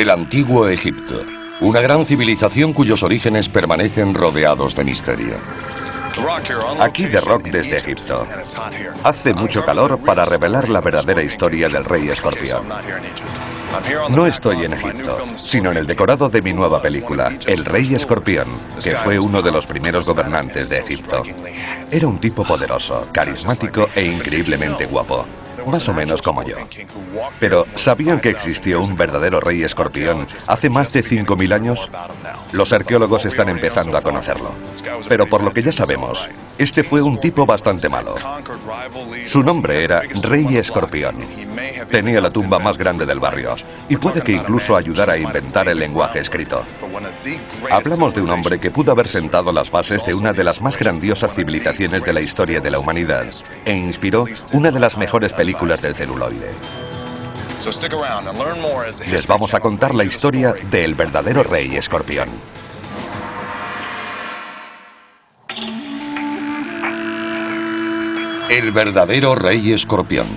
El antiguo Egipto, una gran civilización cuyos orígenes permanecen rodeados de misterio. Aquí de Rock desde Egipto. Hace mucho calor para revelar la verdadera historia del rey escorpión. No estoy en Egipto, sino en el decorado de mi nueva película, El Rey Escorpión, que fue uno de los primeros gobernantes de Egipto. Era un tipo poderoso, carismático e increíblemente guapo más o menos como yo. Pero, ¿sabían que existió un verdadero rey escorpión hace más de 5.000 años? Los arqueólogos están empezando a conocerlo. Pero por lo que ya sabemos, este fue un tipo bastante malo. Su nombre era Rey Escorpión. Tenía la tumba más grande del barrio y puede que incluso ayudara a inventar el lenguaje escrito. Hablamos de un hombre que pudo haber sentado las bases de una de las más grandiosas civilizaciones de la historia de la humanidad e inspiró una de las mejores películas del celuloide. Les vamos a contar la historia del verdadero rey escorpión. El verdadero rey escorpión.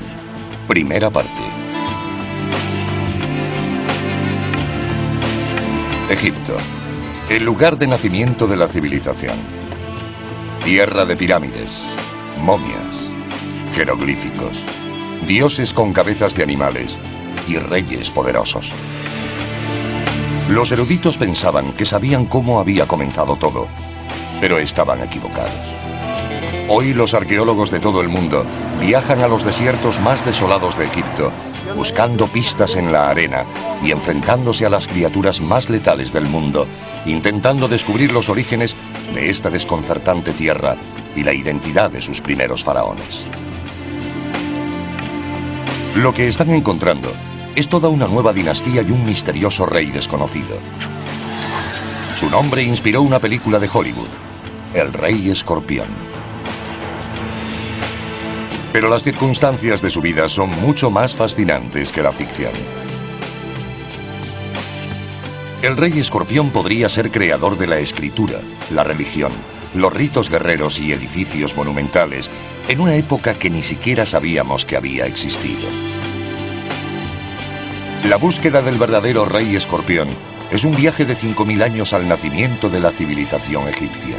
Primera parte. Egipto. El lugar de nacimiento de la civilización. Tierra de pirámides, momias, jeroglíficos, dioses con cabezas de animales y reyes poderosos. Los eruditos pensaban que sabían cómo había comenzado todo, pero estaban equivocados. Hoy los arqueólogos de todo el mundo viajan a los desiertos más desolados de Egipto, buscando pistas en la arena y enfrentándose a las criaturas más letales del mundo, intentando descubrir los orígenes de esta desconcertante tierra y la identidad de sus primeros faraones. Lo que están encontrando es toda una nueva dinastía y un misterioso rey desconocido. Su nombre inspiró una película de Hollywood, El Rey Escorpión. Pero las circunstancias de su vida son mucho más fascinantes que la ficción. El rey escorpión podría ser creador de la escritura, la religión, los ritos guerreros y edificios monumentales en una época que ni siquiera sabíamos que había existido. La búsqueda del verdadero rey escorpión es un viaje de 5.000 años al nacimiento de la civilización egipcia.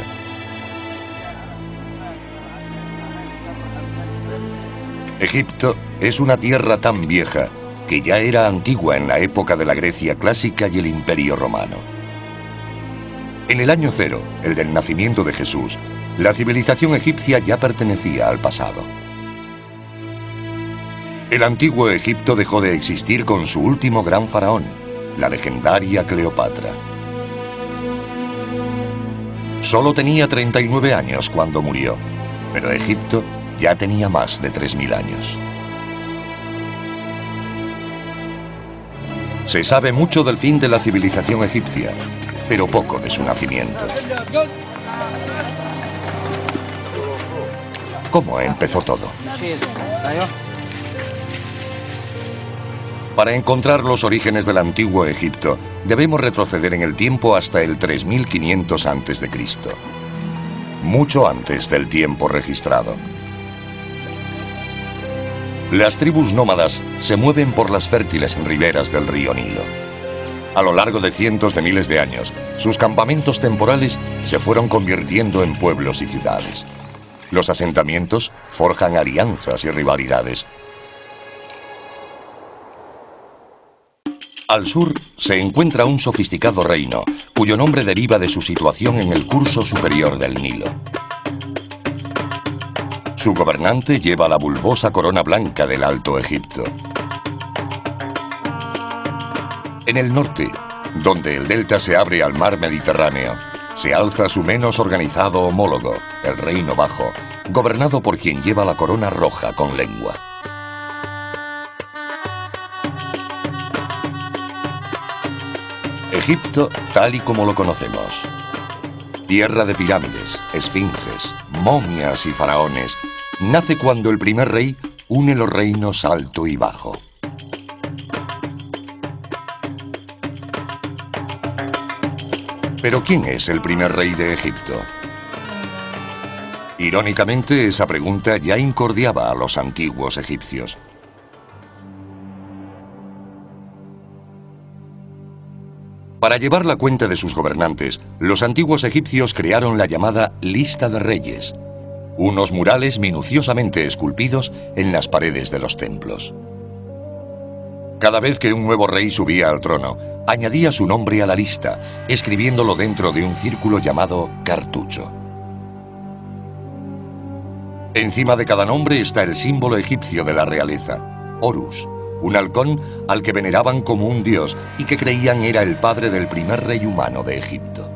Egipto es una tierra tan vieja que ya era antigua en la época de la Grecia clásica y el Imperio Romano. En el año cero, el del nacimiento de Jesús, la civilización egipcia ya pertenecía al pasado. El antiguo Egipto dejó de existir con su último gran faraón, la legendaria Cleopatra. Solo tenía 39 años cuando murió, pero Egipto ya tenía más de 3.000 años. Se sabe mucho del fin de la civilización egipcia, pero poco de su nacimiento. ¿Cómo empezó todo? Para encontrar los orígenes del antiguo Egipto, debemos retroceder en el tiempo hasta el 3500 a.C., mucho antes del tiempo registrado. Las tribus nómadas se mueven por las fértiles riberas del río Nilo. A lo largo de cientos de miles de años, sus campamentos temporales se fueron convirtiendo en pueblos y ciudades. Los asentamientos forjan alianzas y rivalidades. Al sur se encuentra un sofisticado reino, cuyo nombre deriva de su situación en el curso superior del Nilo. Su gobernante lleva la bulbosa corona blanca del Alto Egipto. En el norte, donde el delta se abre al mar Mediterráneo, se alza su menos organizado homólogo, el Reino Bajo, gobernado por quien lleva la corona roja con lengua. Egipto tal y como lo conocemos. Tierra de pirámides, esfinges, momias y faraones, nace cuando el primer rey une los reinos alto y bajo. Pero ¿quién es el primer rey de Egipto? Irónicamente, esa pregunta ya incordiaba a los antiguos egipcios. Para llevar la cuenta de sus gobernantes, los antiguos egipcios crearon la llamada Lista de Reyes, unos murales minuciosamente esculpidos en las paredes de los templos. Cada vez que un nuevo rey subía al trono, añadía su nombre a la lista, escribiéndolo dentro de un círculo llamado cartucho. Encima de cada nombre está el símbolo egipcio de la realeza, Horus, un halcón al que veneraban como un dios y que creían era el padre del primer rey humano de Egipto.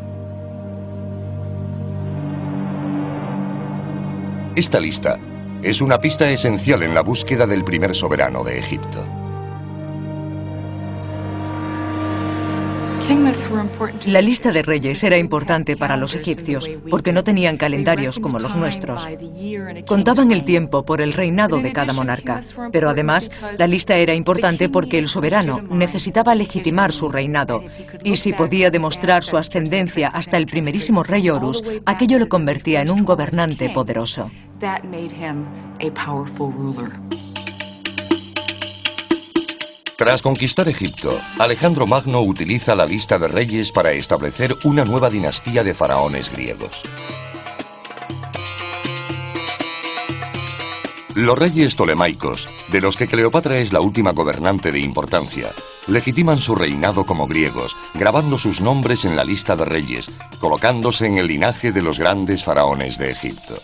Esta lista es una pista esencial en la búsqueda del primer soberano de Egipto. La lista de reyes era importante para los egipcios porque no tenían calendarios como los nuestros. Contaban el tiempo por el reinado de cada monarca, pero además la lista era importante porque el soberano necesitaba legitimar su reinado y si podía demostrar su ascendencia hasta el primerísimo rey Horus, aquello lo convertía en un gobernante poderoso. Tras conquistar Egipto, Alejandro Magno utiliza la lista de reyes para establecer una nueva dinastía de faraones griegos. Los reyes tolemaicos, de los que Cleopatra es la última gobernante de importancia, legitiman su reinado como griegos, grabando sus nombres en la lista de reyes, colocándose en el linaje de los grandes faraones de Egipto.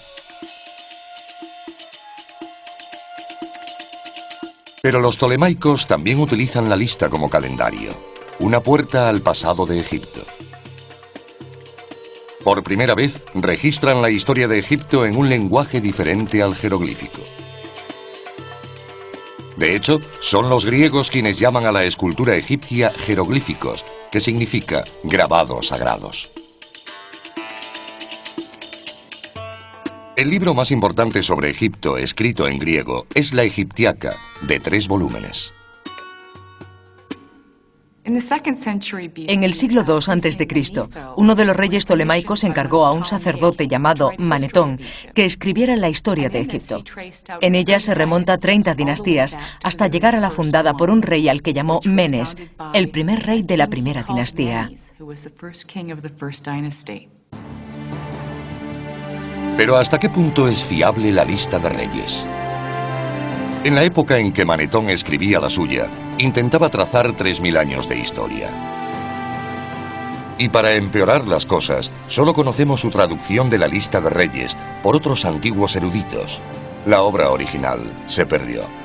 Pero los tolemaicos también utilizan la lista como calendario, una puerta al pasado de Egipto. Por primera vez registran la historia de Egipto en un lenguaje diferente al jeroglífico. De hecho, son los griegos quienes llaman a la escultura egipcia jeroglíficos, que significa grabados sagrados. El libro más importante sobre Egipto escrito en griego es la Egiptiaca, de tres volúmenes. En el siglo II a.C., uno de los reyes tolemaicos encargó a un sacerdote llamado Manetón que escribiera la historia de Egipto. En ella se remonta 30 dinastías hasta llegar a la fundada por un rey al que llamó Menes, el primer rey de la primera dinastía. Pero ¿hasta qué punto es fiable la lista de reyes? En la época en que Manetón escribía la suya, intentaba trazar 3.000 años de historia. Y para empeorar las cosas, solo conocemos su traducción de la lista de reyes por otros antiguos eruditos. La obra original se perdió.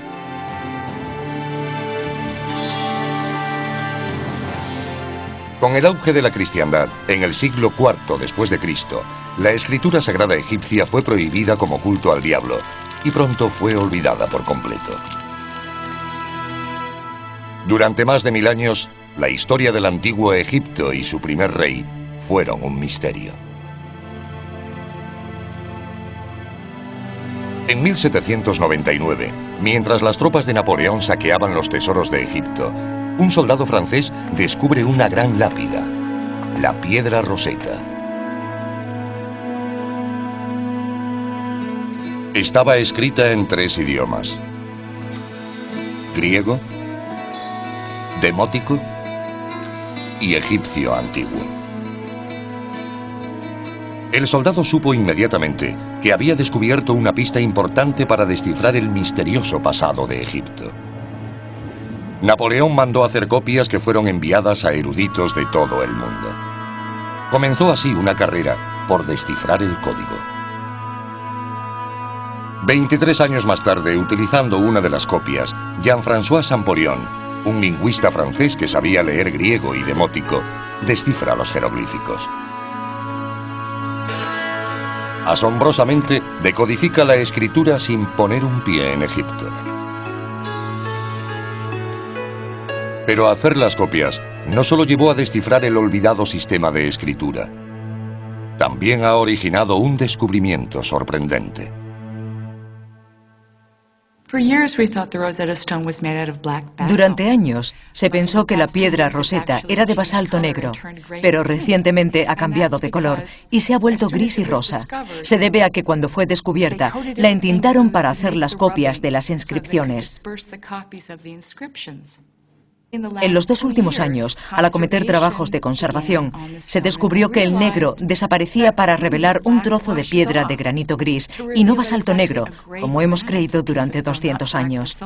Con el auge de la cristiandad, en el siglo IV después de Cristo, la escritura sagrada egipcia fue prohibida como culto al diablo y pronto fue olvidada por completo. Durante más de mil años, la historia del antiguo Egipto y su primer rey fueron un misterio. En 1799, mientras las tropas de Napoleón saqueaban los tesoros de Egipto, un soldado francés descubre una gran lápida, la piedra roseta. Estaba escrita en tres idiomas. Griego, demótico y egipcio antiguo. El soldado supo inmediatamente que había descubierto una pista importante para descifrar el misterioso pasado de Egipto. Napoleón mandó hacer copias que fueron enviadas a eruditos de todo el mundo. Comenzó así una carrera por descifrar el código. 23 años más tarde, utilizando una de las copias, Jean-François Champollion, un lingüista francés que sabía leer griego y demótico, descifra los jeroglíficos. Asombrosamente, decodifica la escritura sin poner un pie en Egipto. Pero hacer las copias no solo llevó a descifrar el olvidado sistema de escritura, también ha originado un descubrimiento sorprendente. Durante años se pensó que la piedra roseta era de basalto negro, pero recientemente ha cambiado de color y se ha vuelto gris y rosa. Se debe a que cuando fue descubierta la entintaron para hacer las copias de las inscripciones. En los dos últimos años, al acometer trabajos de conservación, se descubrió que el negro desaparecía para revelar un trozo de piedra de granito gris y no basalto negro, como hemos creído durante 200 años.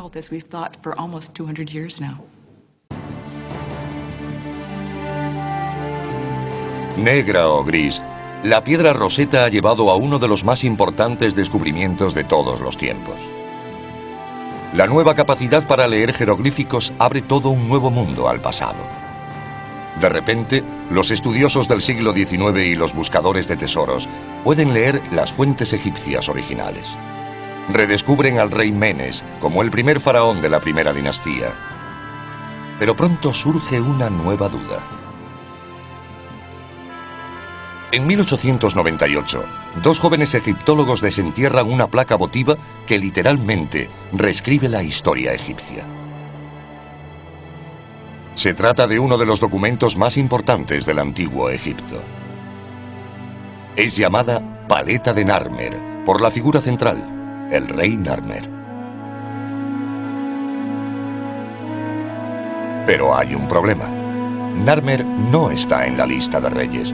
Negra o gris, la piedra roseta ha llevado a uno de los más importantes descubrimientos de todos los tiempos. La nueva capacidad para leer jeroglíficos abre todo un nuevo mundo al pasado. De repente, los estudiosos del siglo XIX y los buscadores de tesoros pueden leer las fuentes egipcias originales. Redescubren al rey Menes como el primer faraón de la primera dinastía. Pero pronto surge una nueva duda. En 1898, dos jóvenes egiptólogos desentierran una placa votiva que literalmente reescribe la historia egipcia. Se trata de uno de los documentos más importantes del antiguo Egipto. Es llamada Paleta de Narmer por la figura central, el rey Narmer. Pero hay un problema. Narmer no está en la lista de reyes.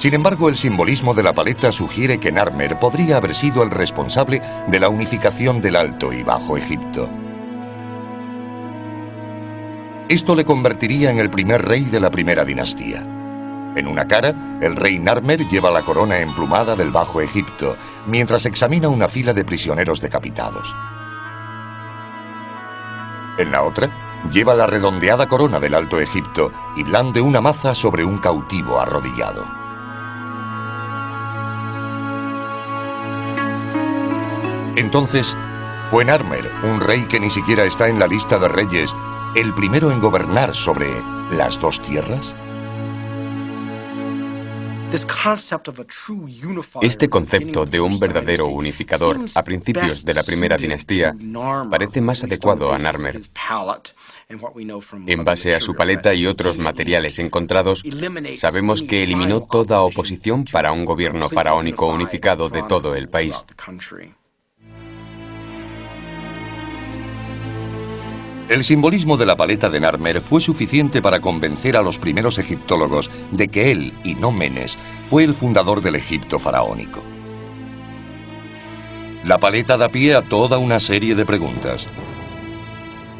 Sin embargo, el simbolismo de la paleta sugiere que Narmer podría haber sido el responsable de la unificación del Alto y Bajo Egipto. Esto le convertiría en el primer rey de la primera dinastía. En una cara, el rey Narmer lleva la corona emplumada del Bajo Egipto, mientras examina una fila de prisioneros decapitados. En la otra, lleva la redondeada corona del Alto Egipto y blande una maza sobre un cautivo arrodillado. Entonces, ¿fue Narmer, un rey que ni siquiera está en la lista de reyes, el primero en gobernar sobre las dos tierras? Este concepto de un verdadero unificador a principios de la primera dinastía parece más adecuado a Narmer. En base a su paleta y otros materiales encontrados, sabemos que eliminó toda oposición para un gobierno faraónico unificado de todo el país. El simbolismo de la paleta de Narmer fue suficiente para convencer a los primeros egiptólogos de que él, y no Menes, fue el fundador del Egipto faraónico. La paleta da pie a toda una serie de preguntas.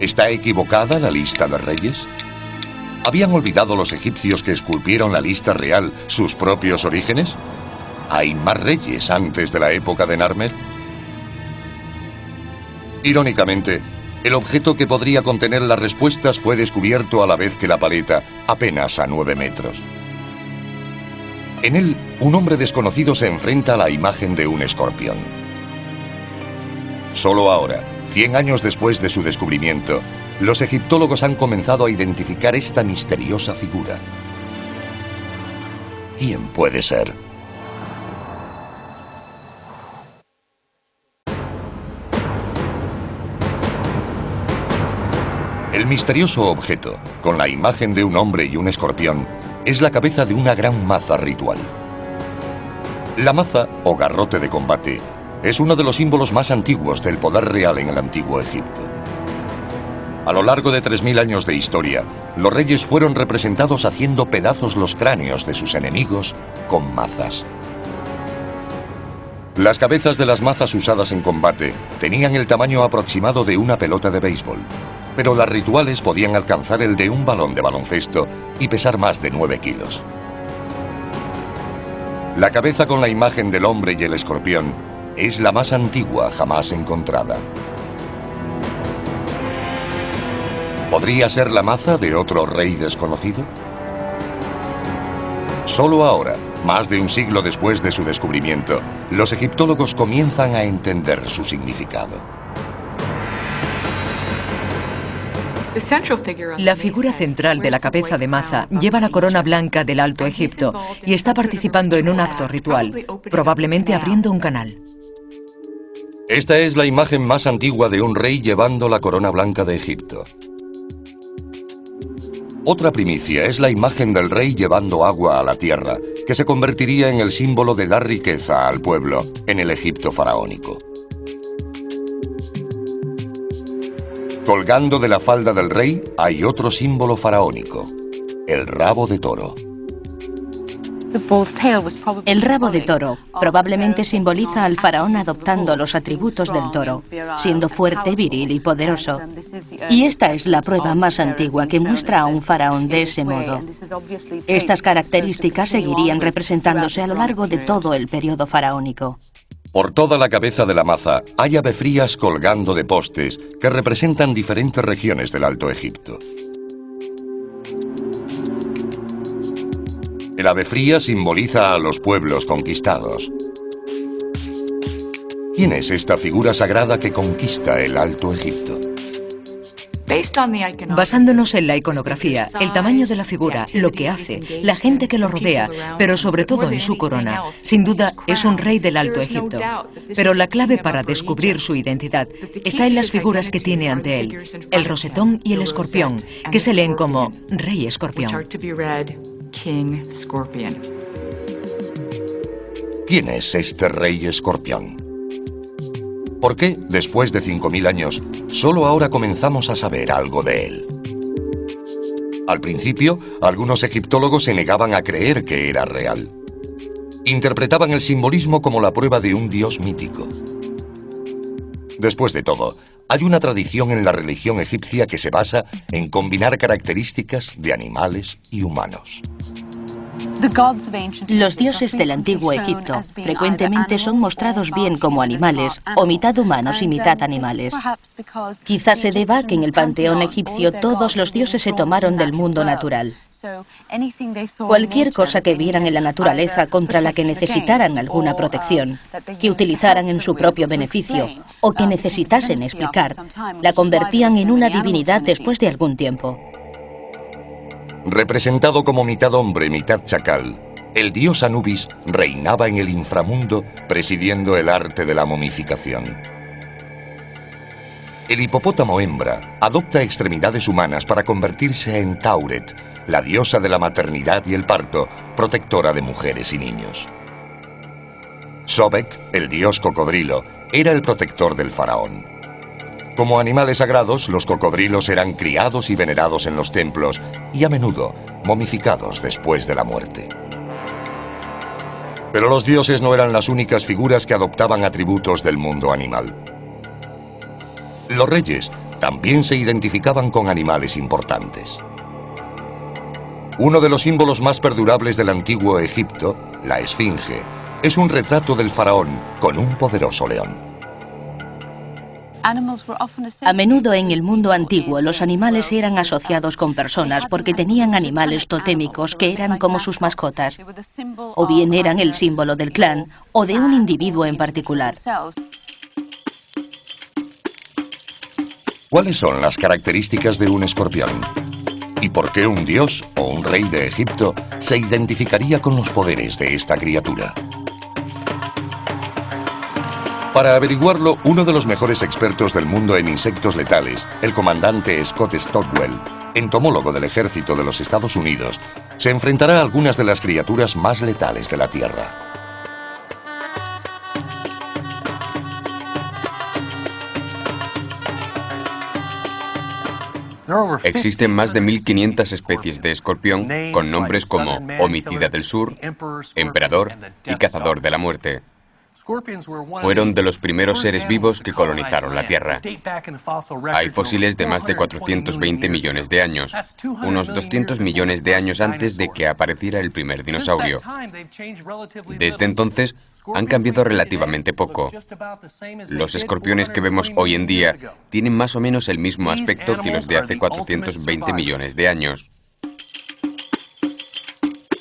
¿Está equivocada la lista de reyes? ¿Habían olvidado los egipcios que esculpieron la lista real sus propios orígenes? ¿Hay más reyes antes de la época de Narmer? Irónicamente, el objeto que podría contener las respuestas fue descubierto a la vez que la paleta, apenas a nueve metros. En él, un hombre desconocido se enfrenta a la imagen de un escorpión. Solo ahora, 100 años después de su descubrimiento, los egiptólogos han comenzado a identificar esta misteriosa figura. ¿Quién puede ser? El misterioso objeto, con la imagen de un hombre y un escorpión, es la cabeza de una gran maza ritual. La maza, o garrote de combate, es uno de los símbolos más antiguos del poder real en el antiguo Egipto. A lo largo de 3.000 años de historia, los reyes fueron representados haciendo pedazos los cráneos de sus enemigos con mazas. Las cabezas de las mazas usadas en combate tenían el tamaño aproximado de una pelota de béisbol, pero las rituales podían alcanzar el de un balón de baloncesto y pesar más de 9 kilos. La cabeza con la imagen del hombre y el escorpión es la más antigua jamás encontrada. ¿Podría ser la maza de otro rey desconocido? Solo ahora, más de un siglo después de su descubrimiento, los egiptólogos comienzan a entender su significado. La figura central de la cabeza de Maza lleva la corona blanca del Alto Egipto y está participando en un acto ritual, probablemente abriendo un canal. Esta es la imagen más antigua de un rey llevando la corona blanca de Egipto. Otra primicia es la imagen del rey llevando agua a la tierra, que se convertiría en el símbolo de dar riqueza al pueblo en el Egipto faraónico. Colgando de la falda del rey hay otro símbolo faraónico, el rabo de toro. El rabo de toro probablemente simboliza al faraón adoptando los atributos del toro, siendo fuerte, viril y poderoso. Y esta es la prueba más antigua que muestra a un faraón de ese modo. Estas características seguirían representándose a lo largo de todo el periodo faraónico. Por toda la cabeza de la maza hay ave frías colgando de postes que representan diferentes regiones del Alto Egipto. El ave fría simboliza a los pueblos conquistados. ¿Quién es esta figura sagrada que conquista el Alto Egipto? Basándonos en la iconografía, el tamaño de la figura, lo que hace, la gente que lo rodea, pero sobre todo en su corona, sin duda es un rey del Alto Egipto. Pero la clave para descubrir su identidad está en las figuras que tiene ante él, el rosetón y el escorpión, que se leen como Rey Escorpión. ¿Quién es este rey escorpión? ¿Por qué, después de 5.000 años, solo ahora comenzamos a saber algo de él? Al principio, algunos egiptólogos se negaban a creer que era real. Interpretaban el simbolismo como la prueba de un dios mítico. Después de todo, hay una tradición en la religión egipcia que se basa en combinar características de animales y humanos. Los dioses del antiguo Egipto frecuentemente son mostrados bien como animales, o mitad humanos y mitad animales. Quizás se deba a que en el panteón egipcio todos los dioses se tomaron del mundo natural. Cualquier cosa que vieran en la naturaleza contra la que necesitaran alguna protección, que utilizaran en su propio beneficio o que necesitasen explicar, la convertían en una divinidad después de algún tiempo. Representado como mitad hombre, mitad chacal, el dios Anubis reinaba en el inframundo presidiendo el arte de la momificación. El hipopótamo hembra adopta extremidades humanas para convertirse en Tauret, la diosa de la maternidad y el parto, protectora de mujeres y niños. Sobek, el dios cocodrilo, era el protector del faraón. Como animales sagrados, los cocodrilos eran criados y venerados en los templos y a menudo momificados después de la muerte. Pero los dioses no eran las únicas figuras que adoptaban atributos del mundo animal. Los reyes también se identificaban con animales importantes. Uno de los símbolos más perdurables del antiguo Egipto, la Esfinge, es un retrato del faraón con un poderoso león. A menudo en el mundo antiguo los animales eran asociados con personas porque tenían animales totémicos que eran como sus mascotas, o bien eran el símbolo del clan o de un individuo en particular. ¿Cuáles son las características de un escorpión? ¿Y por qué un dios o un rey de Egipto se identificaría con los poderes de esta criatura? Para averiguarlo, uno de los mejores expertos del mundo en insectos letales, el comandante Scott Stockwell, entomólogo del ejército de los Estados Unidos, se enfrentará a algunas de las criaturas más letales de la Tierra. Existen más de 1.500 especies de escorpión con nombres como homicida del sur, emperador y cazador de la muerte. Fueron de los primeros seres vivos que colonizaron la Tierra. Hay fósiles de más de 420 millones de años, unos 200 millones de años antes de que apareciera el primer dinosaurio. Desde entonces han cambiado relativamente poco. Los escorpiones que vemos hoy en día tienen más o menos el mismo aspecto que los de hace 420 millones de años.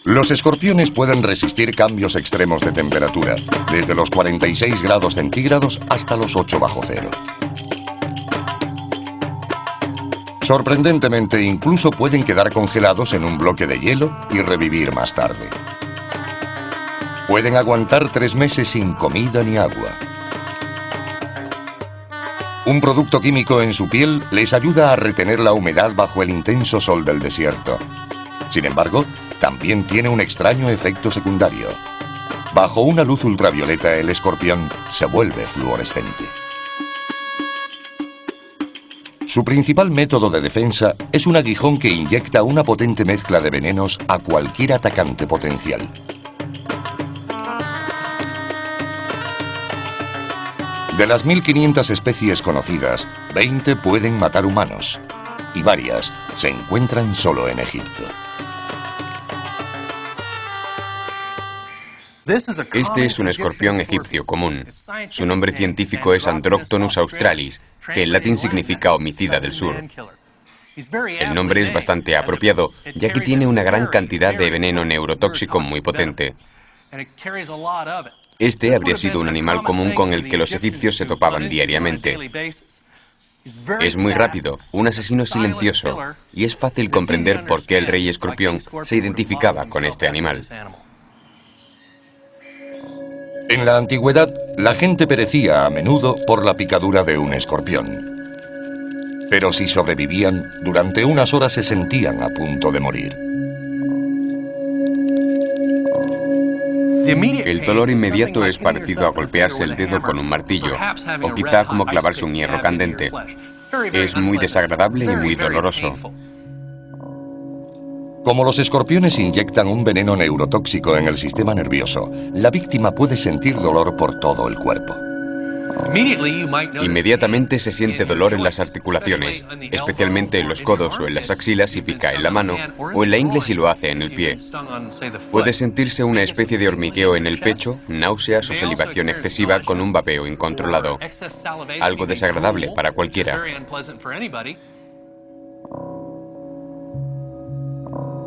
Los escorpiones pueden resistir cambios extremos de temperatura, desde los 46 grados centígrados hasta los 8 bajo cero. Sorprendentemente, incluso pueden quedar congelados en un bloque de hielo y revivir más tarde. Pueden aguantar tres meses sin comida ni agua. Un producto químico en su piel les ayuda a retener la humedad bajo el intenso sol del desierto. Sin embargo, también tiene un extraño efecto secundario. Bajo una luz ultravioleta el escorpión se vuelve fluorescente. Su principal método de defensa es un aguijón que inyecta una potente mezcla de venenos a cualquier atacante potencial. De las 1.500 especies conocidas, 20 pueden matar humanos y varias se encuentran solo en Egipto. Este es un escorpión egipcio común. Su nombre científico es Androctonus australis, que en latín significa homicida del sur. El nombre es bastante apropiado, ya que tiene una gran cantidad de veneno neurotóxico muy potente. Este habría sido un animal común con el que los egipcios se topaban diariamente. Es muy rápido, un asesino silencioso, y es fácil comprender por qué el rey escorpión se identificaba con este animal. En la antigüedad, la gente perecía a menudo por la picadura de un escorpión. Pero si sobrevivían, durante unas horas se sentían a punto de morir. El dolor inmediato es parecido a golpearse el dedo con un martillo, o quizá como clavarse un hierro candente. Es muy desagradable y muy doloroso. Como los escorpiones inyectan un veneno neurotóxico en el sistema nervioso, la víctima puede sentir dolor por todo el cuerpo. Inmediatamente se siente dolor en las articulaciones, especialmente en los codos o en las axilas si pica en la mano, o en la ingle si lo hace en el pie. Puede sentirse una especie de hormigueo en el pecho, náuseas o salivación excesiva con un vapeo incontrolado. Algo desagradable para cualquiera.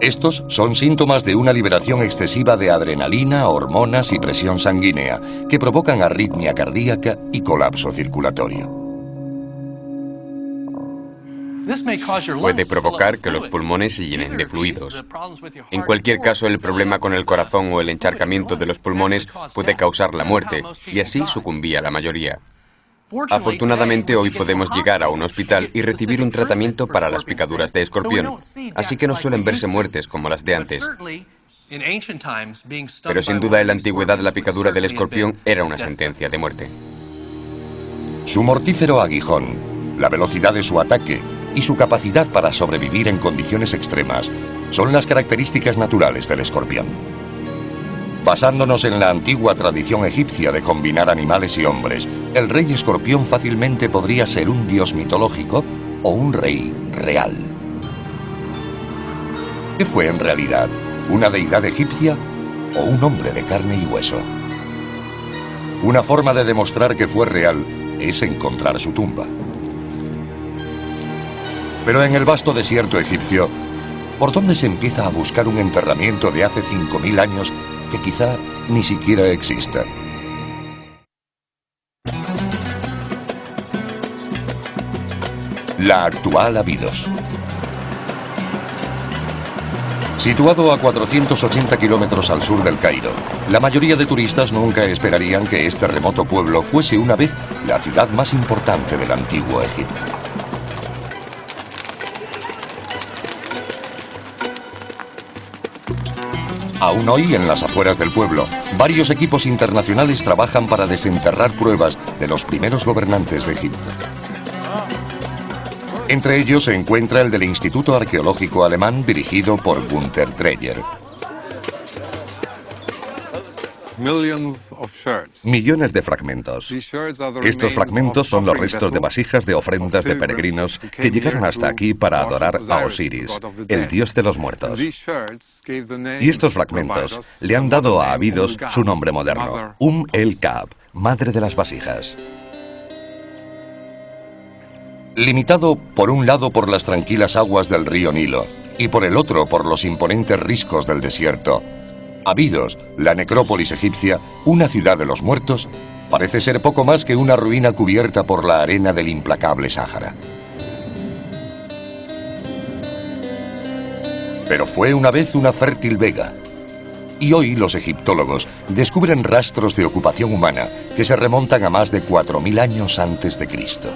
Estos son síntomas de una liberación excesiva de adrenalina, hormonas y presión sanguínea que provocan arritmia cardíaca y colapso circulatorio. Puede provocar que los pulmones se llenen de fluidos. En cualquier caso, el problema con el corazón o el encharcamiento de los pulmones puede causar la muerte, y así sucumbía la mayoría. Afortunadamente hoy podemos llegar a un hospital y recibir un tratamiento para las picaduras de escorpión, así que no suelen verse muertes como las de antes. Pero sin duda en la antigüedad la picadura del escorpión era una sentencia de muerte. Su mortífero aguijón, la velocidad de su ataque y su capacidad para sobrevivir en condiciones extremas son las características naturales del escorpión. Basándonos en la antigua tradición egipcia de combinar animales y hombres, el rey escorpión fácilmente podría ser un dios mitológico o un rey real. ¿Qué fue en realidad? ¿Una deidad egipcia o un hombre de carne y hueso? Una forma de demostrar que fue real es encontrar su tumba. Pero en el vasto desierto egipcio, ¿por dónde se empieza a buscar un enterramiento de hace 5.000 años que quizá ni siquiera exista. La actual Abidos. Situado a 480 kilómetros al sur del Cairo, la mayoría de turistas nunca esperarían que este remoto pueblo fuese una vez la ciudad más importante del antiguo Egipto. Aún hoy, en las afueras del pueblo, varios equipos internacionales trabajan para desenterrar pruebas de los primeros gobernantes de Egipto. Entre ellos se encuentra el del Instituto Arqueológico Alemán dirigido por Gunther Dreyer. Millones de fragmentos. Estos fragmentos son los restos de vasijas de ofrendas de peregrinos que llegaron hasta aquí para adorar a Osiris, el dios de los muertos. Y estos fragmentos le han dado a Abidos su nombre moderno, Um el Kab, madre de las vasijas. Limitado por un lado por las tranquilas aguas del río Nilo y por el otro por los imponentes riscos del desierto, Abidos, la necrópolis egipcia, una ciudad de los muertos, parece ser poco más que una ruina cubierta por la arena del implacable Sáhara. Pero fue una vez una fértil vega. Y hoy los egiptólogos descubren rastros de ocupación humana que se remontan a más de 4.000 años antes de Cristo.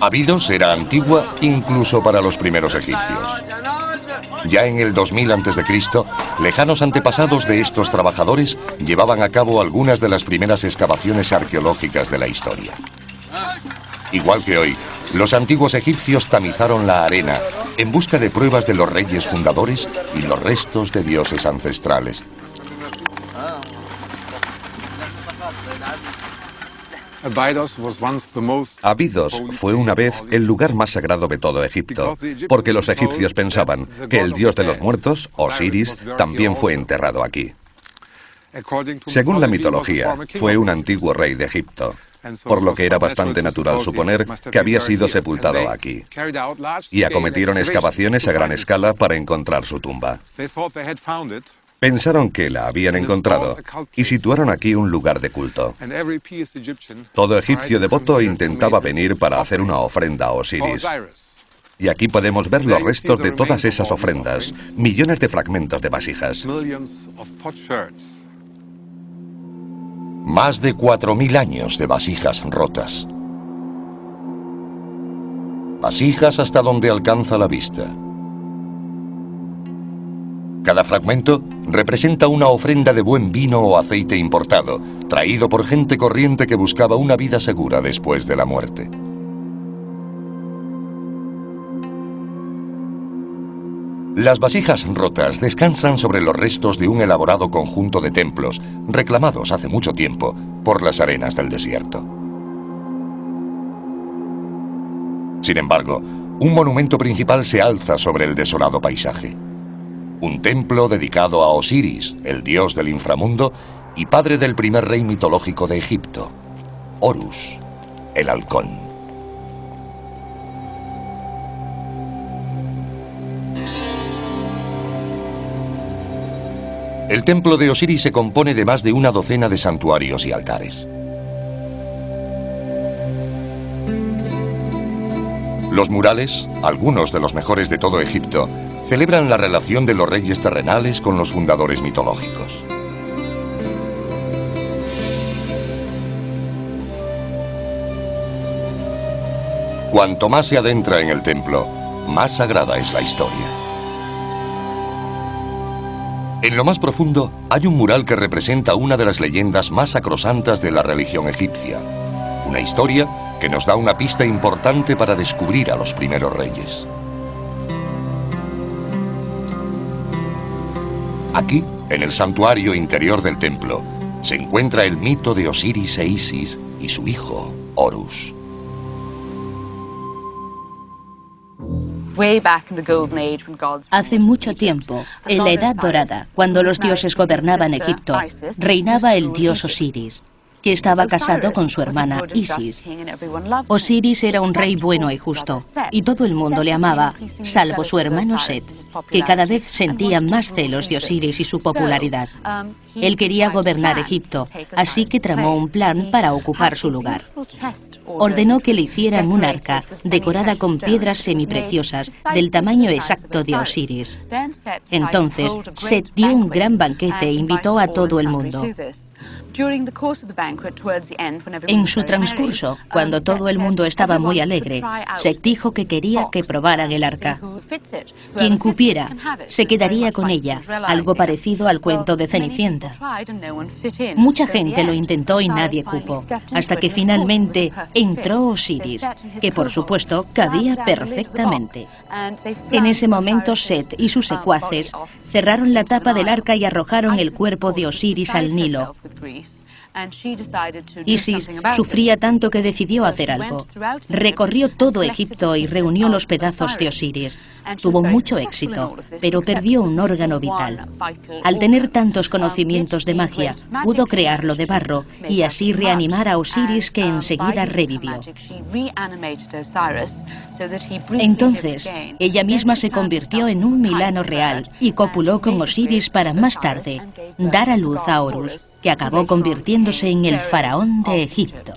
Abidos era antigua incluso para los primeros egipcios. Ya en el 2000 a.C., lejanos antepasados de estos trabajadores llevaban a cabo algunas de las primeras excavaciones arqueológicas de la historia. Igual que hoy, los antiguos egipcios tamizaron la arena en busca de pruebas de los reyes fundadores y los restos de dioses ancestrales. Abidos fue una vez el lugar más sagrado de todo Egipto, porque los egipcios pensaban que el dios de los muertos, Osiris, también fue enterrado aquí. Según la mitología, fue un antiguo rey de Egipto, por lo que era bastante natural suponer que había sido sepultado aquí. Y acometieron excavaciones a gran escala para encontrar su tumba. Pensaron que la habían encontrado y situaron aquí un lugar de culto. Todo egipcio devoto intentaba venir para hacer una ofrenda a Osiris. Y aquí podemos ver los restos de todas esas ofrendas, millones de fragmentos de vasijas. Más de 4.000 años de vasijas rotas. Vasijas hasta donde alcanza la vista. Cada fragmento representa una ofrenda de buen vino o aceite importado, traído por gente corriente que buscaba una vida segura después de la muerte. Las vasijas rotas descansan sobre los restos de un elaborado conjunto de templos, reclamados hace mucho tiempo por las arenas del desierto. Sin embargo, un monumento principal se alza sobre el desolado paisaje un templo dedicado a Osiris, el dios del inframundo y padre del primer rey mitológico de Egipto, Horus, el halcón. El templo de Osiris se compone de más de una docena de santuarios y altares. Los murales, algunos de los mejores de todo Egipto, celebran la relación de los reyes terrenales con los fundadores mitológicos. Cuanto más se adentra en el templo, más sagrada es la historia. En lo más profundo hay un mural que representa una de las leyendas más sacrosantas de la religión egipcia. Una historia que nos da una pista importante para descubrir a los primeros reyes. Aquí, en el santuario interior del templo, se encuentra el mito de Osiris e Isis y su hijo, Horus. Hace mucho tiempo, en la Edad Dorada, cuando los dioses gobernaban Egipto, reinaba el dios Osiris que estaba casado con su hermana Isis. Osiris era un rey bueno y justo, y todo el mundo le amaba, salvo su hermano Set, que cada vez sentía más celos de Osiris y su popularidad. Él quería gobernar Egipto, así que tramó un plan para ocupar su lugar. Ordenó que le hicieran un arca decorada con piedras semipreciosas del tamaño exacto de Osiris. Entonces, Set dio un gran banquete e invitó a todo el mundo. En su transcurso, cuando todo el mundo estaba muy alegre, se dijo que quería que probaran el arca. Quien cupiera se quedaría con ella, algo parecido al cuento de Cenicienta. Mucha gente lo intentó y nadie cupo, hasta que finalmente entró Osiris, que por supuesto cabía perfectamente. En ese momento Set y sus secuaces cerraron la tapa del arca y arrojaron el cuerpo de Osiris al Nilo. Isis sufría tanto que decidió hacer algo. Recorrió todo Egipto y reunió los pedazos de Osiris. Tuvo mucho éxito, pero perdió un órgano vital. Al tener tantos conocimientos de magia, pudo crearlo de barro y así reanimar a Osiris que enseguida revivió. Entonces, ella misma se convirtió en un Milano real y copuló con Osiris para más tarde dar a luz a Horus que acabó convirtiéndose en el faraón de Egipto.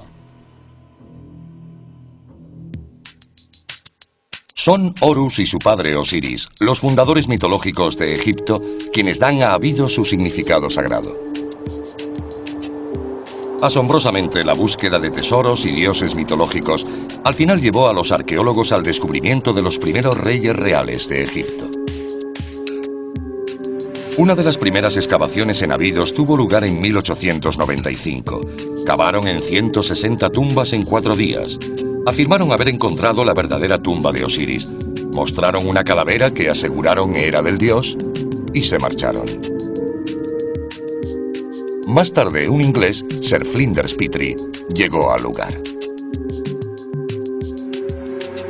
Son Horus y su padre Osiris, los fundadores mitológicos de Egipto, quienes dan a Abido su significado sagrado. Asombrosamente, la búsqueda de tesoros y dioses mitológicos al final llevó a los arqueólogos al descubrimiento de los primeros reyes reales de Egipto. Una de las primeras excavaciones en Abidos tuvo lugar en 1895. Cavaron en 160 tumbas en cuatro días. Afirmaron haber encontrado la verdadera tumba de Osiris. Mostraron una calavera que aseguraron era del dios y se marcharon. Más tarde, un inglés, Sir Flinders Petrie, llegó al lugar.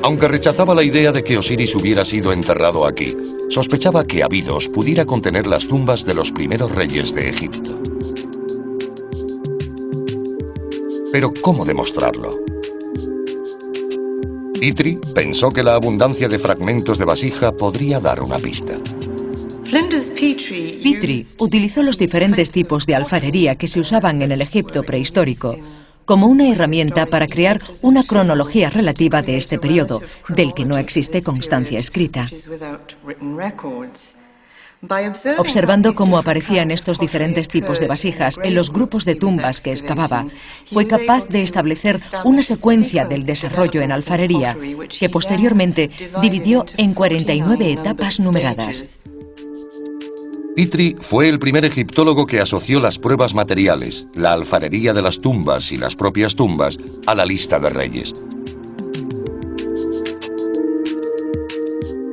Aunque rechazaba la idea de que Osiris hubiera sido enterrado aquí, sospechaba que Abidos pudiera contener las tumbas de los primeros reyes de Egipto. Pero ¿cómo demostrarlo? Itri pensó que la abundancia de fragmentos de vasija podría dar una pista. Petrie utilizó los diferentes tipos de alfarería que se usaban en el Egipto prehistórico como una herramienta para crear una cronología relativa de este periodo, del que no existe constancia escrita. Observando cómo aparecían estos diferentes tipos de vasijas en los grupos de tumbas que excavaba, fue capaz de establecer una secuencia del desarrollo en alfarería que posteriormente dividió en 49 etapas numeradas. Petrie fue el primer egiptólogo que asoció las pruebas materiales, la alfarería de las tumbas y las propias tumbas a la lista de reyes.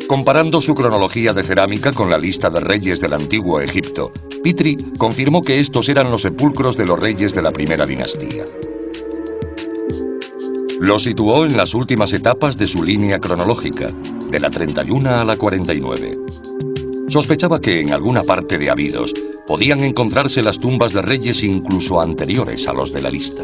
Comparando su cronología de cerámica con la lista de reyes del antiguo Egipto, Petrie confirmó que estos eran los sepulcros de los reyes de la primera dinastía. Los situó en las últimas etapas de su línea cronológica, de la 31 a la 49. Sospechaba que en alguna parte de Abidos podían encontrarse las tumbas de reyes incluso anteriores a los de la lista.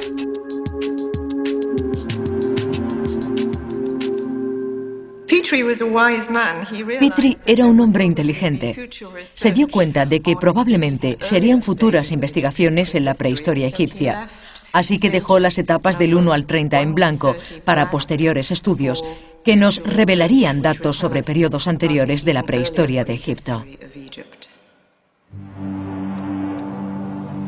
Petrie era un hombre inteligente. Se dio cuenta de que probablemente serían futuras investigaciones en la prehistoria egipcia, así que dejó las etapas del 1 al 30 en blanco para posteriores estudios que nos revelarían datos sobre periodos anteriores de la prehistoria de Egipto.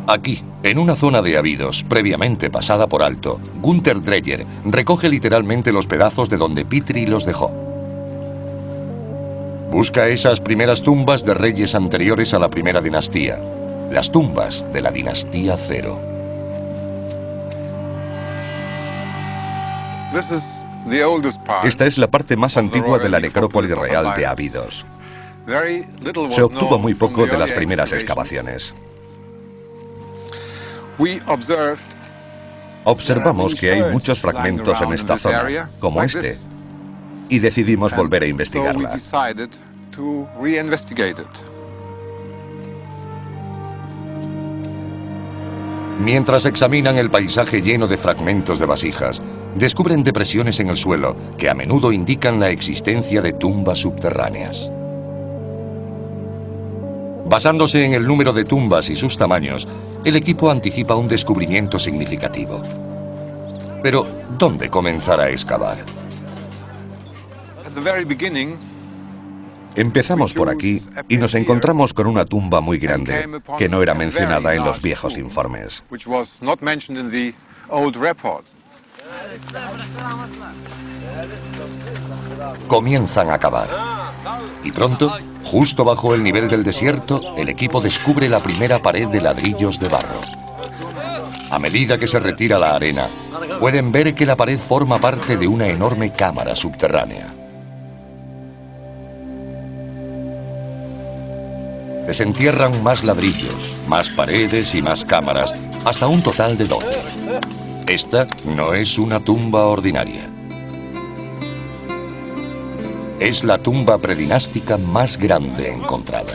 Aquí, en una zona de Abidos, previamente pasada por alto, Gunther Dreyer recoge literalmente los pedazos de donde Petrie los dejó. Busca esas primeras tumbas de reyes anteriores a la primera dinastía, las tumbas de la dinastía Cero. Esta es la parte más antigua de la necrópolis real de Abidos. Se obtuvo muy poco de las primeras excavaciones. Observamos que hay muchos fragmentos en esta zona, como este, y decidimos volver a investigarla. Mientras examinan el paisaje lleno de fragmentos de vasijas, descubren depresiones en el suelo que a menudo indican la existencia de tumbas subterráneas. Basándose en el número de tumbas y sus tamaños, el equipo anticipa un descubrimiento significativo. Pero, ¿dónde comenzar a excavar? Empezamos por aquí y nos encontramos con una tumba muy grande que no era mencionada en los viejos informes. Comienzan a cavar. Y pronto, justo bajo el nivel del desierto, el equipo descubre la primera pared de ladrillos de barro. A medida que se retira la arena, pueden ver que la pared forma parte de una enorme cámara subterránea. Desentierran más ladrillos, más paredes y más cámaras, hasta un total de 12. Esta no es una tumba ordinaria. Es la tumba predinástica más grande encontrada.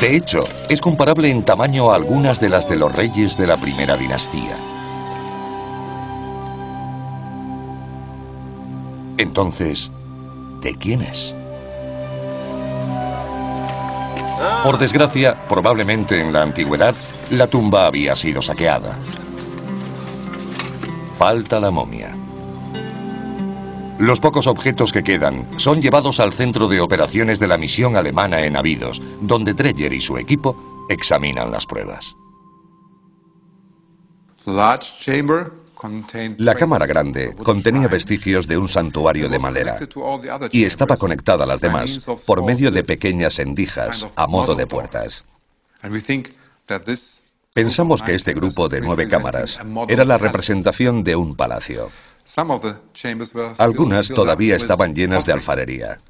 De hecho, es comparable en tamaño a algunas de las de los reyes de la primera dinastía. Entonces, ¿de quién es? Por desgracia, probablemente en la antigüedad, la tumba había sido saqueada. Falta la momia. Los pocos objetos que quedan son llevados al centro de operaciones de la misión alemana en Abidos, donde Dreyer y su equipo examinan las pruebas. La cámara grande contenía vestigios de un santuario de madera y estaba conectada a las demás por medio de pequeñas endijas a modo de puertas. Pensamos que este grupo de nueve cámaras era la representación de un palacio. Algunas todavía estaban llenas de alfarería.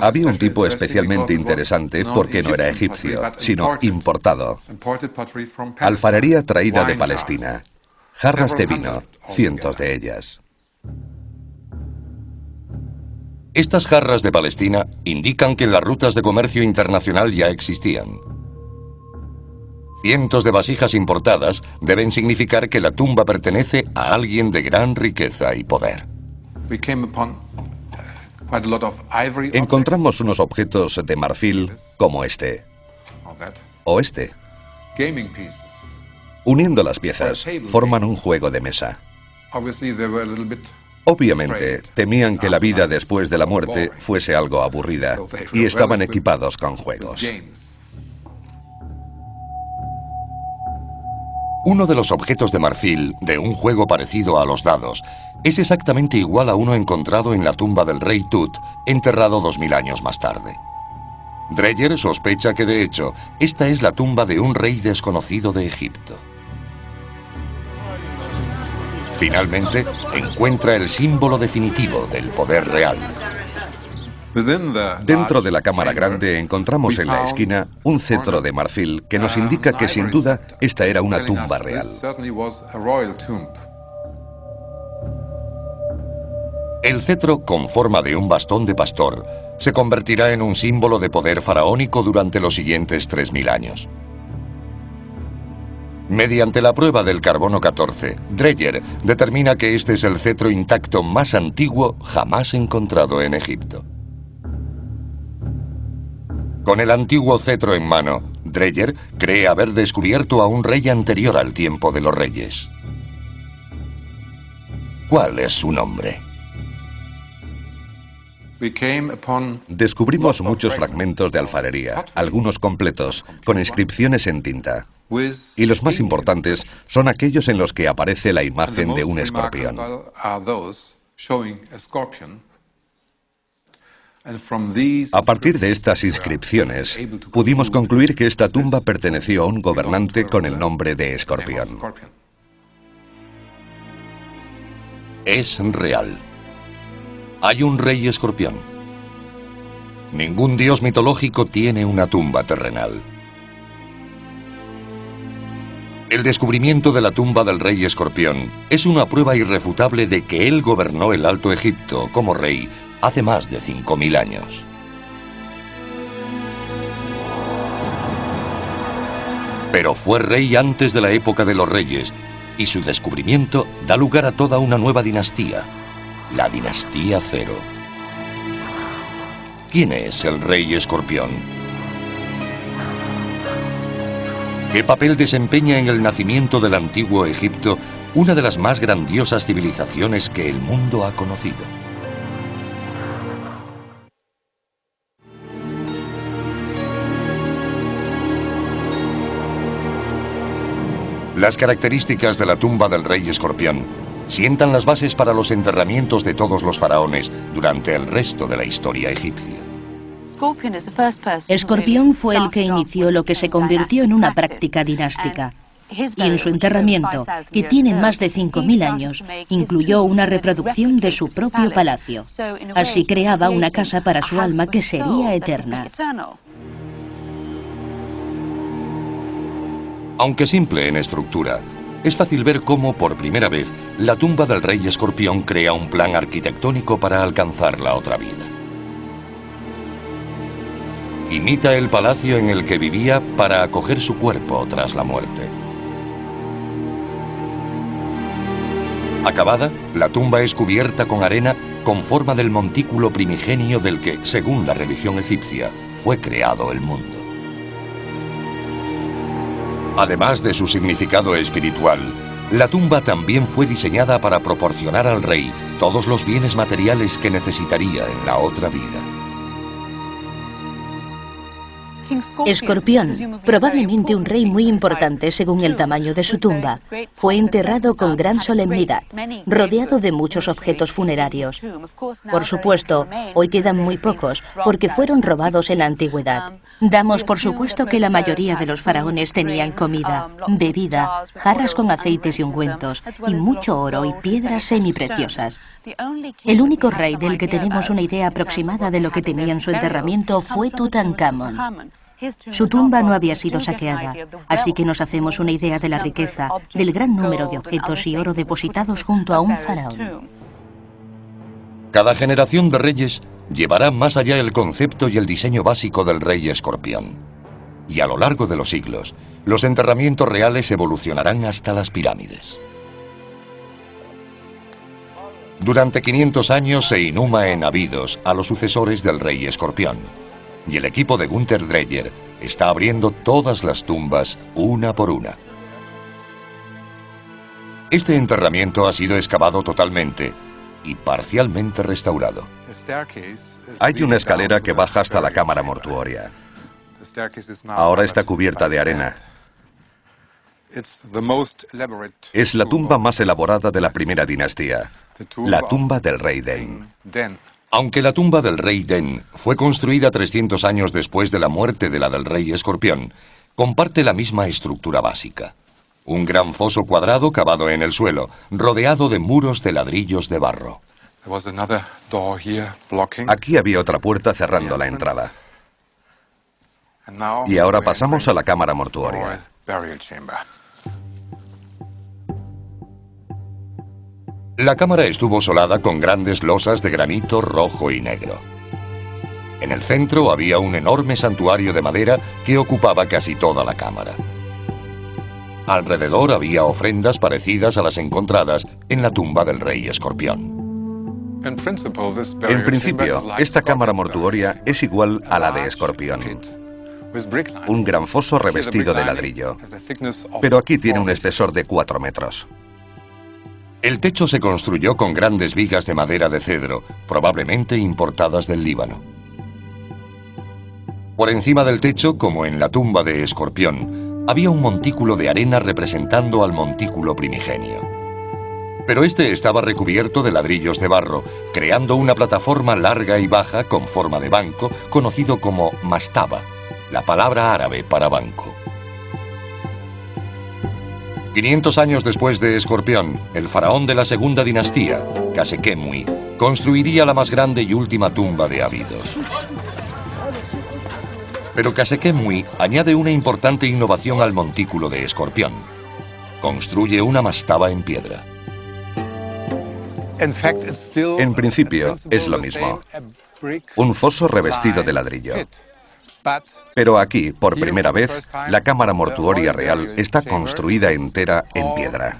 Había un tipo especialmente interesante porque no era egipcio, sino importado. Alfarería traída de Palestina. Jarras de vino, cientos de ellas. Estas jarras de Palestina indican que las rutas de comercio internacional ya existían. Cientos de vasijas importadas deben significar que la tumba pertenece a alguien de gran riqueza y poder. Encontramos unos objetos de marfil como este o este. Uniendo las piezas, forman un juego de mesa. Obviamente, temían que la vida después de la muerte fuese algo aburrida y estaban equipados con juegos. Uno de los objetos de marfil de un juego parecido a los dados es exactamente igual a uno encontrado en la tumba del rey Tut, enterrado dos mil años más tarde. Dreyer sospecha que de hecho esta es la tumba de un rey desconocido de Egipto. Finalmente, encuentra el símbolo definitivo del poder real. Dentro de la cámara grande encontramos en la esquina un cetro de marfil que nos indica que sin duda esta era una tumba real. El cetro, con forma de un bastón de pastor, se convertirá en un símbolo de poder faraónico durante los siguientes 3.000 años. Mediante la prueba del carbono 14, Dreyer determina que este es el cetro intacto más antiguo jamás encontrado en Egipto. Con el antiguo cetro en mano, Dreyer cree haber descubierto a un rey anterior al tiempo de los reyes. ¿Cuál es su nombre? Descubrimos muchos fragmentos de alfarería, algunos completos, con inscripciones en tinta. Y los más importantes son aquellos en los que aparece la imagen de un escorpión. A partir de estas inscripciones, pudimos concluir que esta tumba perteneció a un gobernante con el nombre de Escorpión. Es real. Hay un rey escorpión. Ningún dios mitológico tiene una tumba terrenal. El descubrimiento de la tumba del rey escorpión es una prueba irrefutable de que él gobernó el Alto Egipto como rey hace más de 5.000 años. Pero fue rey antes de la época de los reyes y su descubrimiento da lugar a toda una nueva dinastía, la dinastía Cero. ¿Quién es el rey escorpión? ¿Qué papel desempeña en el nacimiento del antiguo Egipto una de las más grandiosas civilizaciones que el mundo ha conocido? Las características de la tumba del rey escorpión sientan las bases para los enterramientos de todos los faraones durante el resto de la historia egipcia. Escorpión fue el que inició lo que se convirtió en una práctica dinástica. Y en su enterramiento, que tiene más de 5.000 años, incluyó una reproducción de su propio palacio. Así creaba una casa para su alma que sería eterna. Aunque simple en estructura, es fácil ver cómo, por primera vez, la tumba del rey escorpión crea un plan arquitectónico para alcanzar la otra vida. Imita el palacio en el que vivía para acoger su cuerpo tras la muerte. Acabada, la tumba es cubierta con arena con forma del montículo primigenio del que, según la religión egipcia, fue creado el mundo. Además de su significado espiritual, la tumba también fue diseñada para proporcionar al rey todos los bienes materiales que necesitaría en la otra vida. Escorpión, probablemente un rey muy importante según el tamaño de su tumba, fue enterrado con gran solemnidad, rodeado de muchos objetos funerarios. Por supuesto, hoy quedan muy pocos porque fueron robados en la antigüedad. Damos por supuesto que la mayoría de los faraones tenían comida, bebida, jarras con aceites y ungüentos, y mucho oro y piedras semipreciosas. El único rey del que tenemos una idea aproximada de lo que tenía en su enterramiento fue Tutankamón. Su tumba no había sido saqueada, así que nos hacemos una idea de la riqueza, del gran número de objetos y oro depositados junto a un faraón. Cada generación de reyes llevará más allá el concepto y el diseño básico del rey escorpión. Y a lo largo de los siglos, los enterramientos reales evolucionarán hasta las pirámides. Durante 500 años se inhuma en Abidos a los sucesores del rey escorpión. Y el equipo de Gunther Dreyer está abriendo todas las tumbas una por una. Este enterramiento ha sido excavado totalmente y parcialmente restaurado. Hay una escalera que baja hasta la cámara mortuoria. Ahora está cubierta de arena. Es la tumba más elaborada de la primera dinastía, la tumba del rey Den. Aunque la tumba del rey Den fue construida 300 años después de la muerte de la del rey Escorpión, comparte la misma estructura básica. Un gran foso cuadrado cavado en el suelo, rodeado de muros de ladrillos de barro. Aquí había otra puerta cerrando la entrada. Y ahora pasamos a la cámara mortuoria. La cámara estuvo solada con grandes losas de granito rojo y negro. En el centro había un enorme santuario de madera que ocupaba casi toda la cámara. Alrededor había ofrendas parecidas a las encontradas en la tumba del rey escorpión. En principio, esta cámara mortuoria es igual a la de escorpión. Un gran foso revestido de ladrillo. Pero aquí tiene un espesor de 4 metros. El techo se construyó con grandes vigas de madera de cedro, probablemente importadas del Líbano. Por encima del techo, como en la tumba de Escorpión, había un montículo de arena representando al montículo primigenio. Pero este estaba recubierto de ladrillos de barro, creando una plataforma larga y baja con forma de banco, conocido como mastaba, la palabra árabe para banco. 500 años después de Escorpión, el faraón de la segunda dinastía, Kasekemui, construiría la más grande y última tumba de Abidos. Pero Kasekemui añade una importante innovación al montículo de escorpión. Construye una mastaba en piedra. En principio es lo mismo. Un foso revestido de ladrillo. Pero aquí, por primera vez, la cámara mortuoria real está construida entera en piedra.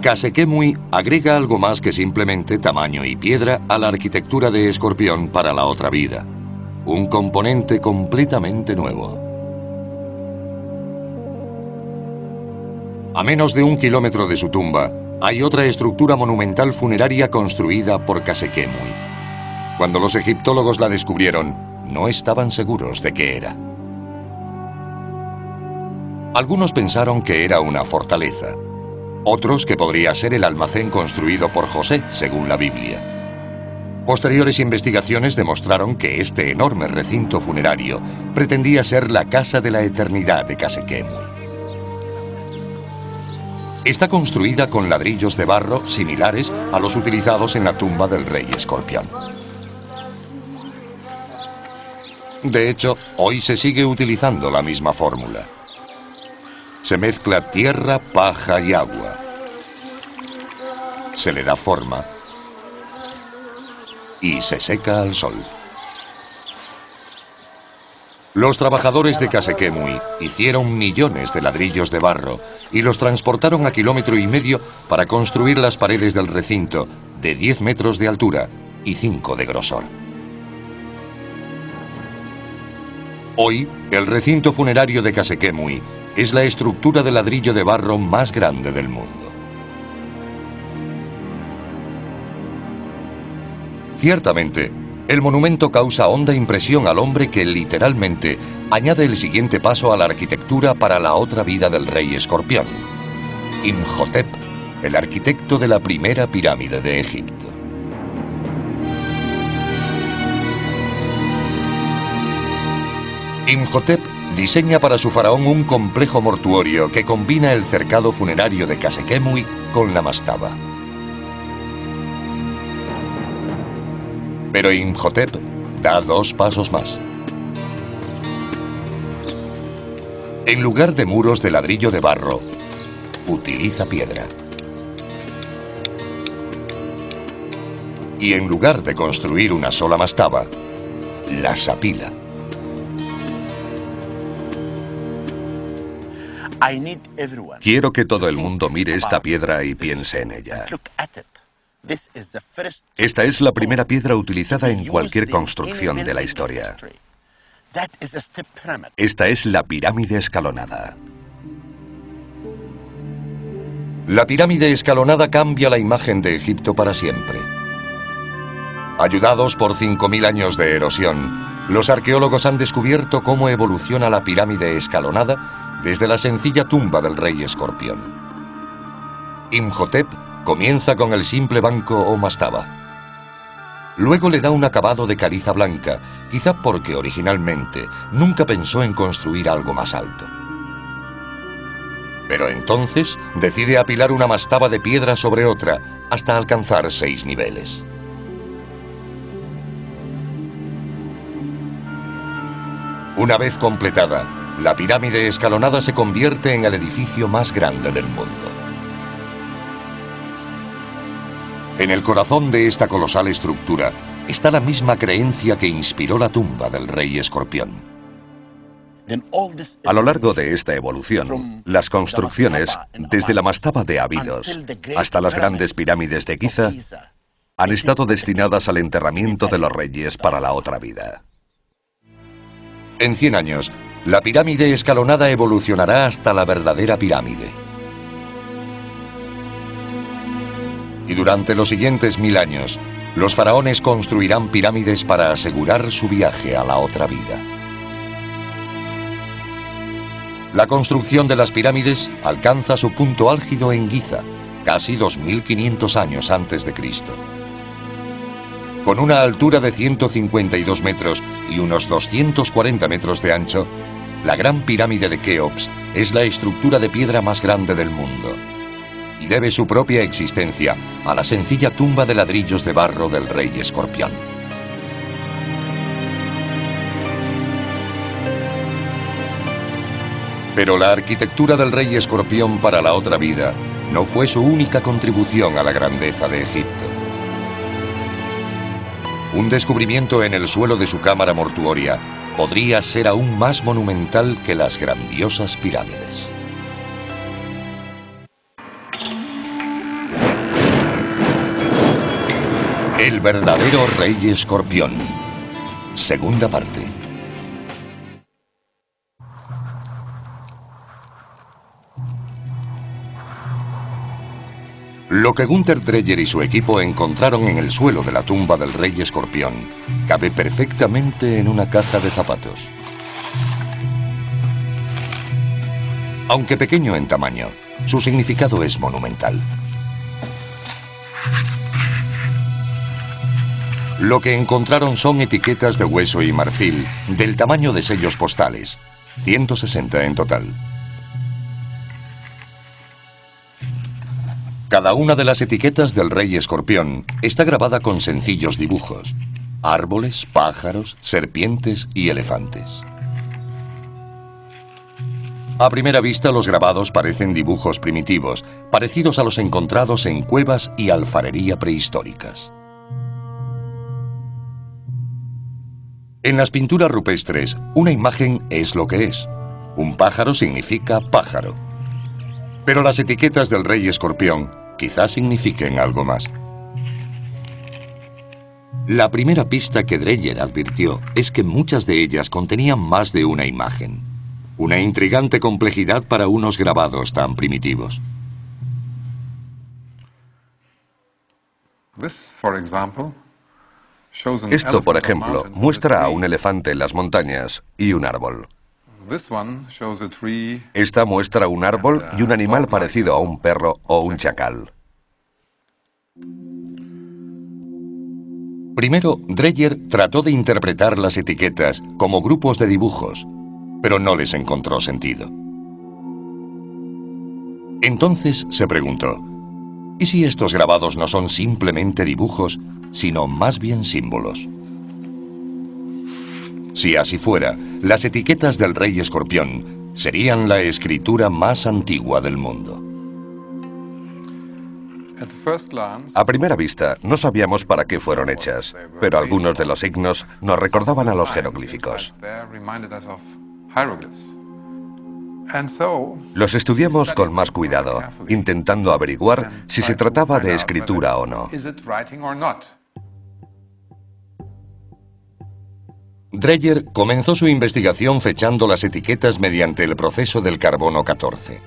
Kasekemui agrega algo más que simplemente tamaño y piedra a la arquitectura de Escorpión para la otra vida. Un componente completamente nuevo. A menos de un kilómetro de su tumba, hay otra estructura monumental funeraria construida por Kasekemui. Cuando los egiptólogos la descubrieron, no estaban seguros de qué era. Algunos pensaron que era una fortaleza, otros que podría ser el almacén construido por José, según la Biblia. Posteriores investigaciones demostraron que este enorme recinto funerario pretendía ser la casa de la eternidad de Kasekemui. Está construida con ladrillos de barro similares a los utilizados en la tumba del rey escorpión. De hecho, hoy se sigue utilizando la misma fórmula. Se mezcla tierra, paja y agua. Se le da forma y se seca al sol. Los trabajadores de Kasekemui hicieron millones de ladrillos de barro y los transportaron a kilómetro y medio para construir las paredes del recinto de 10 metros de altura y 5 de grosor. Hoy, el recinto funerario de Kasekemui es la estructura de ladrillo de barro más grande del mundo. Ciertamente, El monumento causa honda impresión al hombre que literalmente añade el siguiente paso a la arquitectura para la otra vida del rey escorpión. Imhotep, el arquitecto de la primera pirámide de Egipto. Imhotep diseña para su faraón un complejo mortuorio que combina el cercado funerario de Kasekemui con la mastaba. Pero Imhotep da dos pasos más. En lugar de muros de ladrillo de barro, utiliza piedra. Y en lugar de construir una sola mastaba, las apila. Quiero que todo el mundo mire esta piedra y piense en ella. Esta es la primera piedra utilizada en cualquier construcción de la historia. Esta es la pirámide escalonada. La pirámide escalonada cambia la imagen de Egipto para siempre. Ayudados por 5.000 años de erosión, los arqueólogos han descubierto cómo evoluciona la pirámide escalonada desde la sencilla tumba del rey escorpión. Imhotep Comienza con el simple banco o mastaba. Luego le da un acabado de caliza blanca, quizá porque originalmente nunca pensó en construir algo más alto. Pero entonces decide apilar una mastaba de piedra sobre otra hasta alcanzar seis niveles. Una vez completada, la pirámide escalonada se convierte en el edificio más grande del mundo. En el corazón de esta colosal estructura está la misma creencia que inspiró la tumba del rey escorpión. A lo largo de esta evolución, las construcciones, desde la mastaba de Abidos hasta las grandes pirámides de Giza, han estado destinadas al enterramiento de los reyes para la otra vida. En 100 años, la pirámide escalonada evolucionará hasta la verdadera pirámide. y durante los siguientes mil años, los faraones construirán pirámides para asegurar su viaje a la otra vida. La construcción de las pirámides alcanza su punto álgido en Giza, casi 2500 años antes de Cristo. Con una altura de 152 metros y unos 240 metros de ancho, la Gran Pirámide de Keops es la estructura de piedra más grande del mundo y debe su propia existencia a la sencilla tumba de ladrillos de barro del rey escorpión. Pero la arquitectura del rey escorpión para la otra vida no fue su única contribución a la grandeza de Egipto. Un descubrimiento en el suelo de su cámara mortuoria podría ser aún más monumental que las grandiosas pirámides. El verdadero rey escorpión. Segunda parte. Lo que Gunther Dreyer y su equipo encontraron en el suelo de la tumba del rey escorpión cabe perfectamente en una caja de zapatos. Aunque pequeño en tamaño, su significado es monumental. Lo que encontraron son etiquetas de hueso y marfil, del tamaño de sellos postales, 160 en total. Cada una de las etiquetas del rey escorpión está grabada con sencillos dibujos, árboles, pájaros, serpientes y elefantes. A primera vista los grabados parecen dibujos primitivos, parecidos a los encontrados en cuevas y alfarería prehistóricas. En las pinturas rupestres, una imagen es lo que es. Un pájaro significa pájaro. Pero las etiquetas del rey escorpión quizás signifiquen algo más. La primera pista que Dreyer advirtió es que muchas de ellas contenían más de una imagen. Una intrigante complejidad para unos grabados tan primitivos. Esto, por ejemplo, muestra a un elefante en las montañas y un árbol. Esta muestra un árbol y un animal parecido a un perro o un chacal. Primero, Dreyer trató de interpretar las etiquetas como grupos de dibujos, pero no les encontró sentido. Entonces se preguntó, ¿y si estos grabados no son simplemente dibujos, sino más bien símbolos? Si así fuera, las etiquetas del rey escorpión serían la escritura más antigua del mundo. A primera vista, no sabíamos para qué fueron hechas, pero algunos de los signos nos recordaban a los jeroglíficos. Los estudiamos con más cuidado, intentando averiguar si se trataba de escritura o no. Dreyer comenzó su investigación fechando las etiquetas mediante el proceso del carbono 14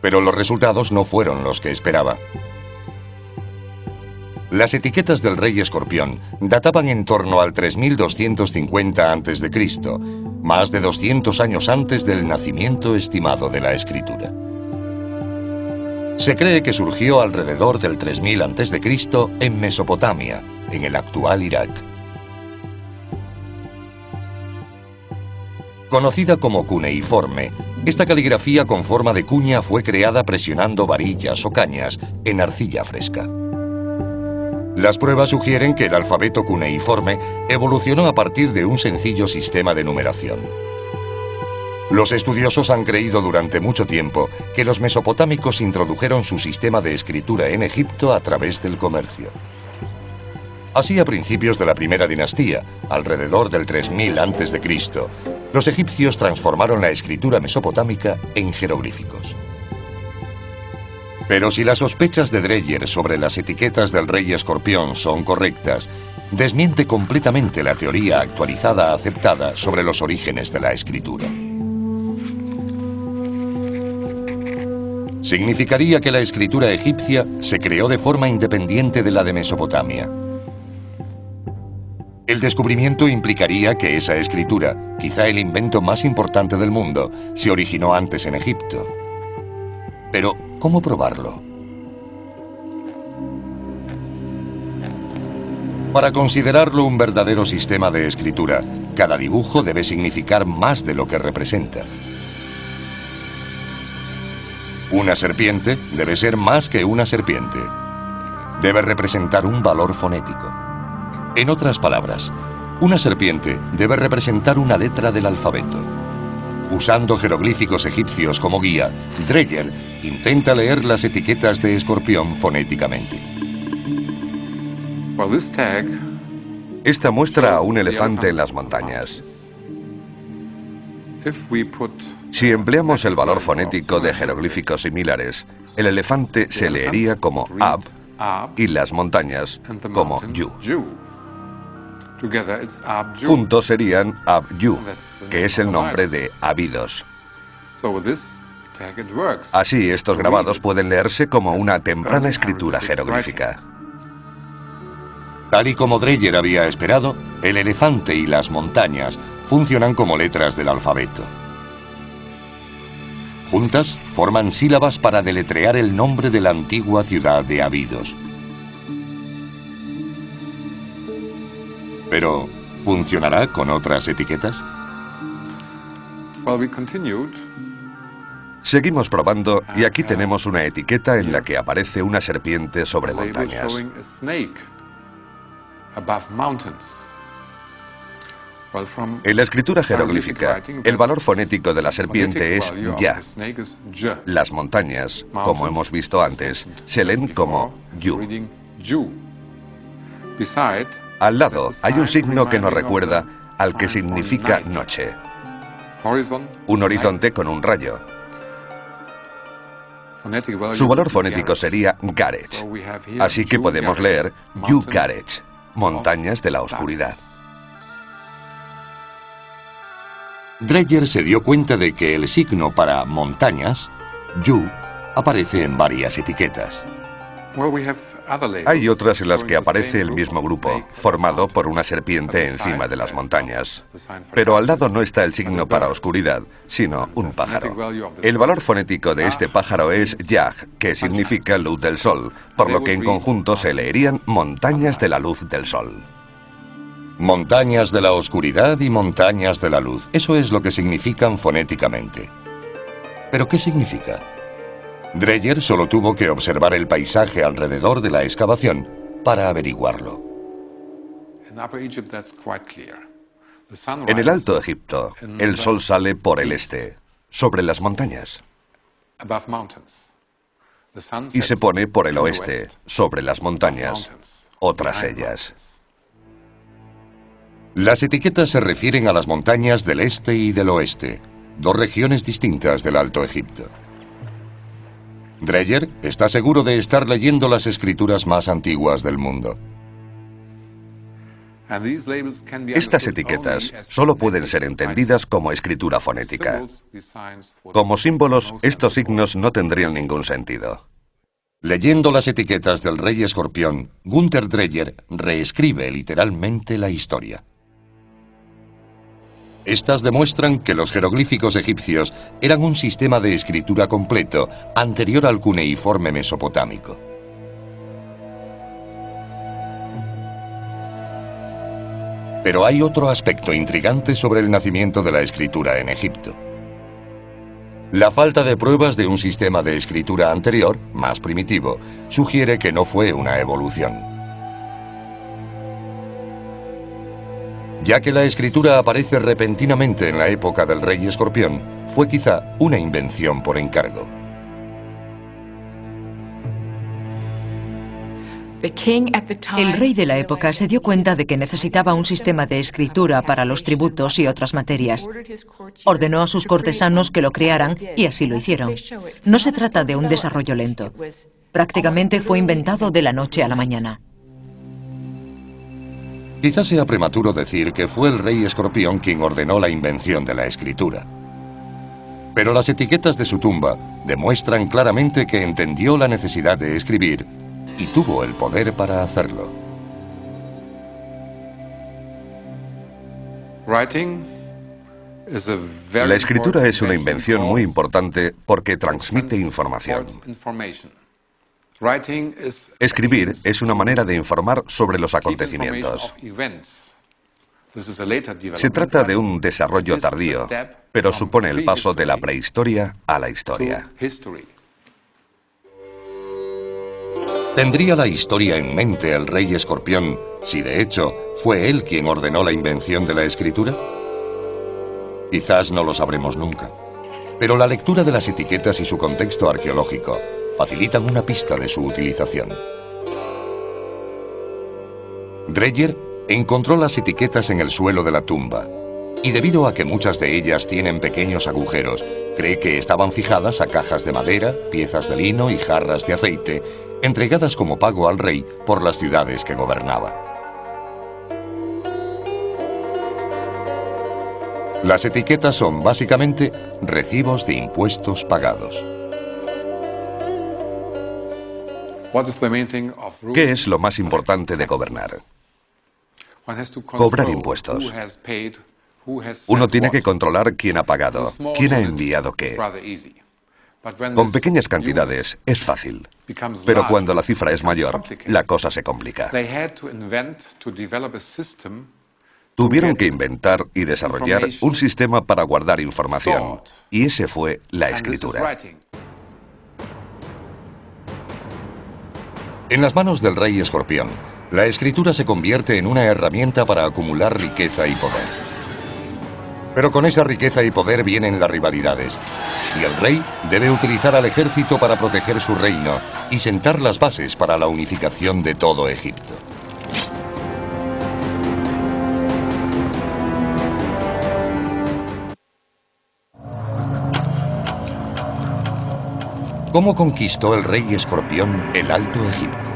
pero los resultados no fueron los que esperaba. Las etiquetas del rey escorpión databan en torno al 3250 a.C., más de 200 años antes del nacimiento estimado de la escritura. Se cree que surgió alrededor del 3000 a.C. en Mesopotamia, en el actual Irak. Conocida como cuneiforme, esta caligrafía con forma de cuña fue creada presionando varillas o cañas en arcilla fresca. Las pruebas sugieren que el alfabeto cuneiforme evolucionó a partir de un sencillo sistema de numeración. Los estudiosos han creído durante mucho tiempo que los mesopotámicos introdujeron su sistema de escritura en Egipto a través del comercio. Así a principios de la primera dinastía, alrededor del 3000 a.C., los egipcios transformaron la escritura mesopotámica en jeroglíficos. Pero si las sospechas de Dreyer sobre las etiquetas del rey escorpión son correctas, desmiente completamente la teoría actualizada aceptada sobre los orígenes de la escritura. Significaría que la escritura egipcia se creó de forma independiente de la de Mesopotamia. El descubrimiento implicaría que esa escritura, quizá el invento más importante del mundo, se originó antes en Egipto. Pero, ¿cómo probarlo? Para considerarlo un verdadero sistema de escritura, cada dibujo debe significar más de lo que representa. Una serpiente debe ser más que una serpiente. Debe representar un valor fonético. En otras palabras, una serpiente debe representar una letra del alfabeto. Usando jeroglíficos egipcios como guía, Dreyer intenta leer las etiquetas de escorpión fonéticamente. Esta muestra a un elefante en las montañas. Si empleamos el valor fonético de jeroglíficos similares, el elefante se leería como Ab y las montañas como Yu. Juntos serían Abyu, que es el nombre de Abidos. Así, estos grabados pueden leerse como una temprana escritura jeroglífica. Tal y como Dreyer había esperado, el elefante y las montañas funcionan como letras del alfabeto. Juntas forman sílabas para deletrear el nombre de la antigua ciudad de Abidos. Pero, ¿funcionará con otras etiquetas? Seguimos probando y aquí tenemos una etiqueta en la que aparece una serpiente sobre montañas. En la escritura jeroglífica, el valor fonético de la serpiente es ya. Las montañas, como hemos visto antes, se leen como yu. Al lado hay un signo que nos recuerda al que significa noche. Un horizonte con un rayo. Su valor fonético sería Garech. Así que podemos leer Yu Garech, montañas de la oscuridad. Dreyer se dio cuenta de que el signo para montañas, Yu, aparece en varias etiquetas. Hay otras en las que aparece el mismo grupo, formado por una serpiente encima de las montañas. Pero al lado no está el signo para oscuridad, sino un pájaro. El valor fonético de este pájaro es Yag, que significa luz del sol, por lo que en conjunto se leerían montañas de la luz del sol. Montañas de la oscuridad y montañas de la luz. Eso es lo que significan fonéticamente. ¿Pero qué significa? Dreyer solo tuvo que observar el paisaje alrededor de la excavación para averiguarlo. En el Alto Egipto, el sol sale por el este, sobre las montañas, y se pone por el oeste, sobre las montañas, otras ellas. Las etiquetas se refieren a las montañas del este y del oeste, dos regiones distintas del Alto Egipto. Dreyer está seguro de estar leyendo las escrituras más antiguas del mundo. Estas etiquetas solo pueden ser entendidas como escritura fonética. Como símbolos, estos signos no tendrían ningún sentido. Leyendo las etiquetas del rey escorpión, Gunther Dreyer reescribe literalmente la historia. Estas demuestran que los jeroglíficos egipcios eran un sistema de escritura completo anterior al cuneiforme mesopotámico. Pero hay otro aspecto intrigante sobre el nacimiento de la escritura en Egipto. La falta de pruebas de un sistema de escritura anterior, más primitivo, sugiere que no fue una evolución. Ya que la escritura aparece repentinamente en la época del rey escorpión, fue quizá una invención por encargo. El rey de la época se dio cuenta de que necesitaba un sistema de escritura para los tributos y otras materias. Ordenó a sus cortesanos que lo crearan y así lo hicieron. No se trata de un desarrollo lento. Prácticamente fue inventado de la noche a la mañana. Quizás sea prematuro decir que fue el rey escorpión quien ordenó la invención de la escritura. Pero las etiquetas de su tumba demuestran claramente que entendió la necesidad de escribir y tuvo el poder para hacerlo. La escritura es una invención muy importante porque transmite información. Escribir es una manera de informar sobre los acontecimientos. Se trata de un desarrollo tardío, pero supone el paso de la prehistoria a la historia. ¿Tendría la historia en mente el rey escorpión si de hecho fue él quien ordenó la invención de la escritura? Quizás no lo sabremos nunca. Pero la lectura de las etiquetas y su contexto arqueológico facilitan una pista de su utilización. Dreyer encontró las etiquetas en el suelo de la tumba y debido a que muchas de ellas tienen pequeños agujeros, cree que estaban fijadas a cajas de madera, piezas de lino y jarras de aceite, entregadas como pago al rey por las ciudades que gobernaba. Las etiquetas son básicamente recibos de impuestos pagados. ¿Qué es lo más importante de gobernar? Cobrar impuestos. Uno tiene que controlar quién ha pagado, quién ha enviado qué. Con pequeñas cantidades es fácil, pero cuando la cifra es mayor, la cosa se complica. Tuvieron que inventar y desarrollar un sistema para guardar información, y ese fue la escritura. En las manos del rey escorpión, la escritura se convierte en una herramienta para acumular riqueza y poder. Pero con esa riqueza y poder vienen las rivalidades, y el rey debe utilizar al ejército para proteger su reino y sentar las bases para la unificación de todo Egipto. ¿Cómo conquistó el rey escorpión el Alto Egipto?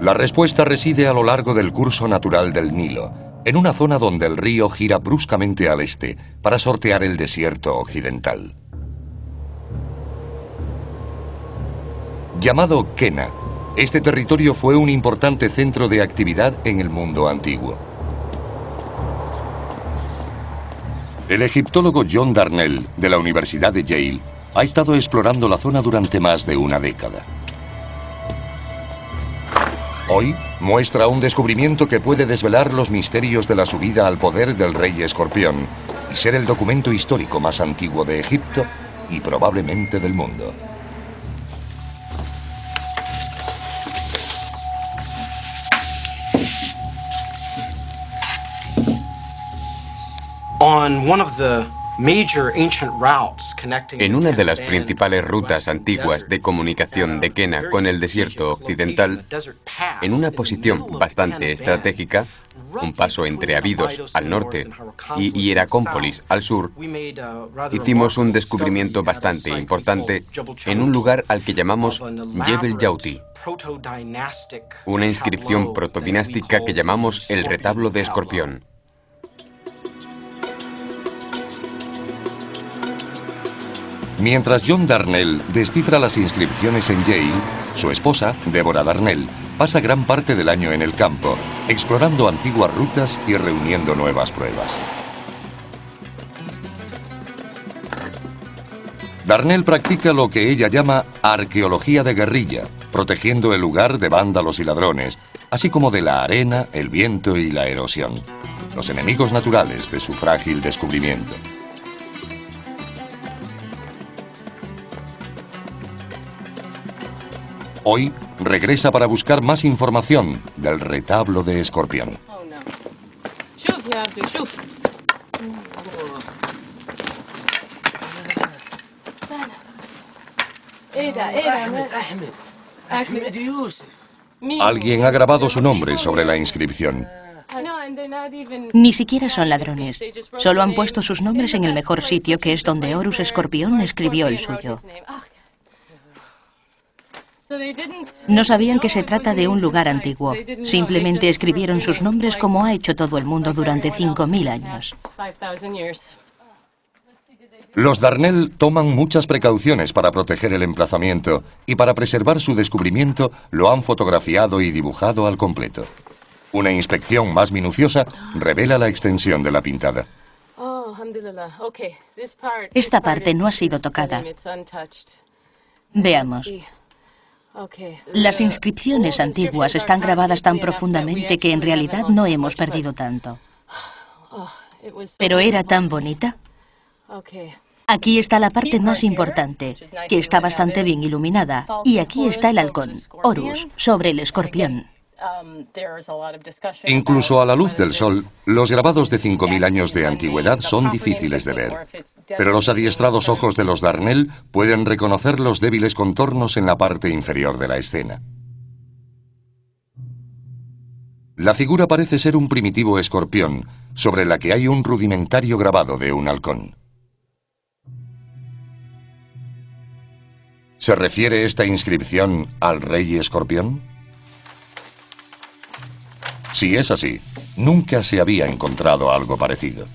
La respuesta reside a lo largo del curso natural del Nilo, en una zona donde el río gira bruscamente al este para sortear el desierto occidental. Llamado Kena, este territorio fue un importante centro de actividad en el mundo antiguo. El egiptólogo John Darnell, de la Universidad de Yale, ha estado explorando la zona durante más de una década. Hoy muestra un descubrimiento que puede desvelar los misterios de la subida al poder del rey escorpión y ser el documento histórico más antiguo de Egipto y probablemente del mundo. En una de las principales rutas antiguas de comunicación de Kena con el desierto occidental, en una posición bastante estratégica, un paso entre Abidos al norte y Hieracómpolis al sur, hicimos un descubrimiento bastante importante en un lugar al que llamamos Jebel Yauti, una inscripción protodinástica que llamamos el retablo de Escorpión. Mientras John Darnell descifra las inscripciones en Yale, su esposa, Deborah Darnell, pasa gran parte del año en el campo, explorando antiguas rutas y reuniendo nuevas pruebas. Darnell practica lo que ella llama arqueología de guerrilla, protegiendo el lugar de vándalos y ladrones, así como de la arena, el viento y la erosión, los enemigos naturales de su frágil descubrimiento. Hoy regresa para buscar más información del retablo de Escorpión. Alguien ha grabado su nombre sobre la inscripción. Ni siquiera son ladrones. Solo han puesto sus nombres en el mejor sitio, que es donde Horus Escorpión escribió el suyo. No sabían que se trata de un lugar antiguo. Simplemente escribieron sus nombres como ha hecho todo el mundo durante 5.000 años. Los Darnell toman muchas precauciones para proteger el emplazamiento y para preservar su descubrimiento lo han fotografiado y dibujado al completo. Una inspección más minuciosa revela la extensión de la pintada. Esta parte no ha sido tocada. Veamos. Las inscripciones antiguas están grabadas tan profundamente que en realidad no hemos perdido tanto. Pero era tan bonita. Aquí está la parte más importante, que está bastante bien iluminada. Y aquí está el halcón, Horus, sobre el escorpión. Incluso a la luz del sol, los grabados de 5.000 años de antigüedad son difíciles de ver. Pero los adiestrados ojos de los Darnell pueden reconocer los débiles contornos en la parte inferior de la escena. La figura parece ser un primitivo escorpión, sobre la que hay un rudimentario grabado de un halcón. ¿Se refiere esta inscripción al rey escorpión? Si es así, nunca se había encontrado algo parecido.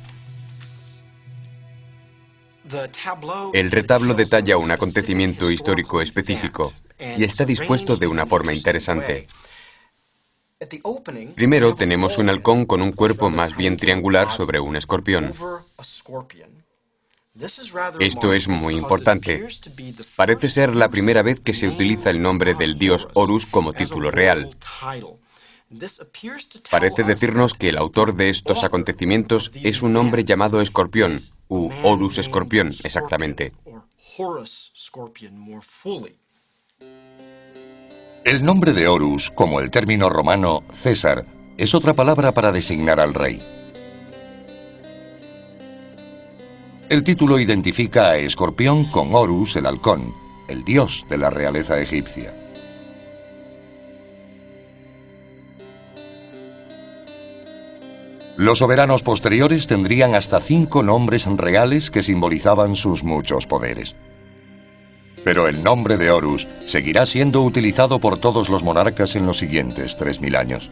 El retablo detalla un acontecimiento histórico específico y está dispuesto de una forma interesante. Primero tenemos un halcón con un cuerpo más bien triangular sobre un escorpión. Esto es muy importante. Parece ser la primera vez que se utiliza el nombre del dios Horus como título real. Parece decirnos que el autor de estos acontecimientos es un hombre llamado Escorpión, u Horus Escorpión, exactamente. El nombre de Horus, como el término romano César, es otra palabra para designar al rey. El título identifica a Escorpión con Horus, el halcón, el dios de la realeza egipcia. Los soberanos posteriores tendrían hasta cinco nombres reales que simbolizaban sus muchos poderes. Pero el nombre de Horus seguirá siendo utilizado por todos los monarcas en los siguientes 3.000 años.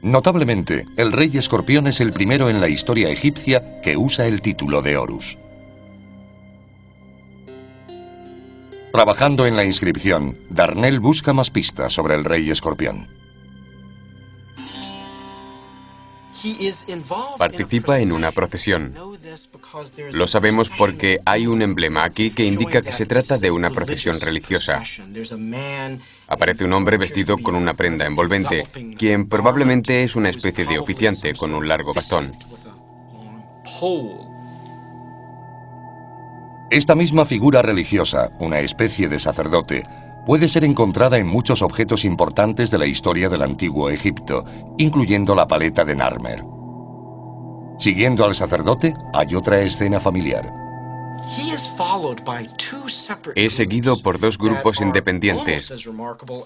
Notablemente, el rey escorpión es el primero en la historia egipcia que usa el título de Horus. Trabajando en la inscripción, Darnell busca más pistas sobre el rey escorpión. Participa en una procesión. Lo sabemos porque hay un emblema aquí que indica que se trata de una procesión religiosa. Aparece un hombre vestido con una prenda envolvente, quien probablemente es una especie de oficiante con un largo bastón. Esta misma figura religiosa, una especie de sacerdote, puede ser encontrada en muchos objetos importantes de la historia del antiguo Egipto, incluyendo la paleta de Narmer. Siguiendo al sacerdote, hay otra escena familiar. Es seguido por dos grupos independientes,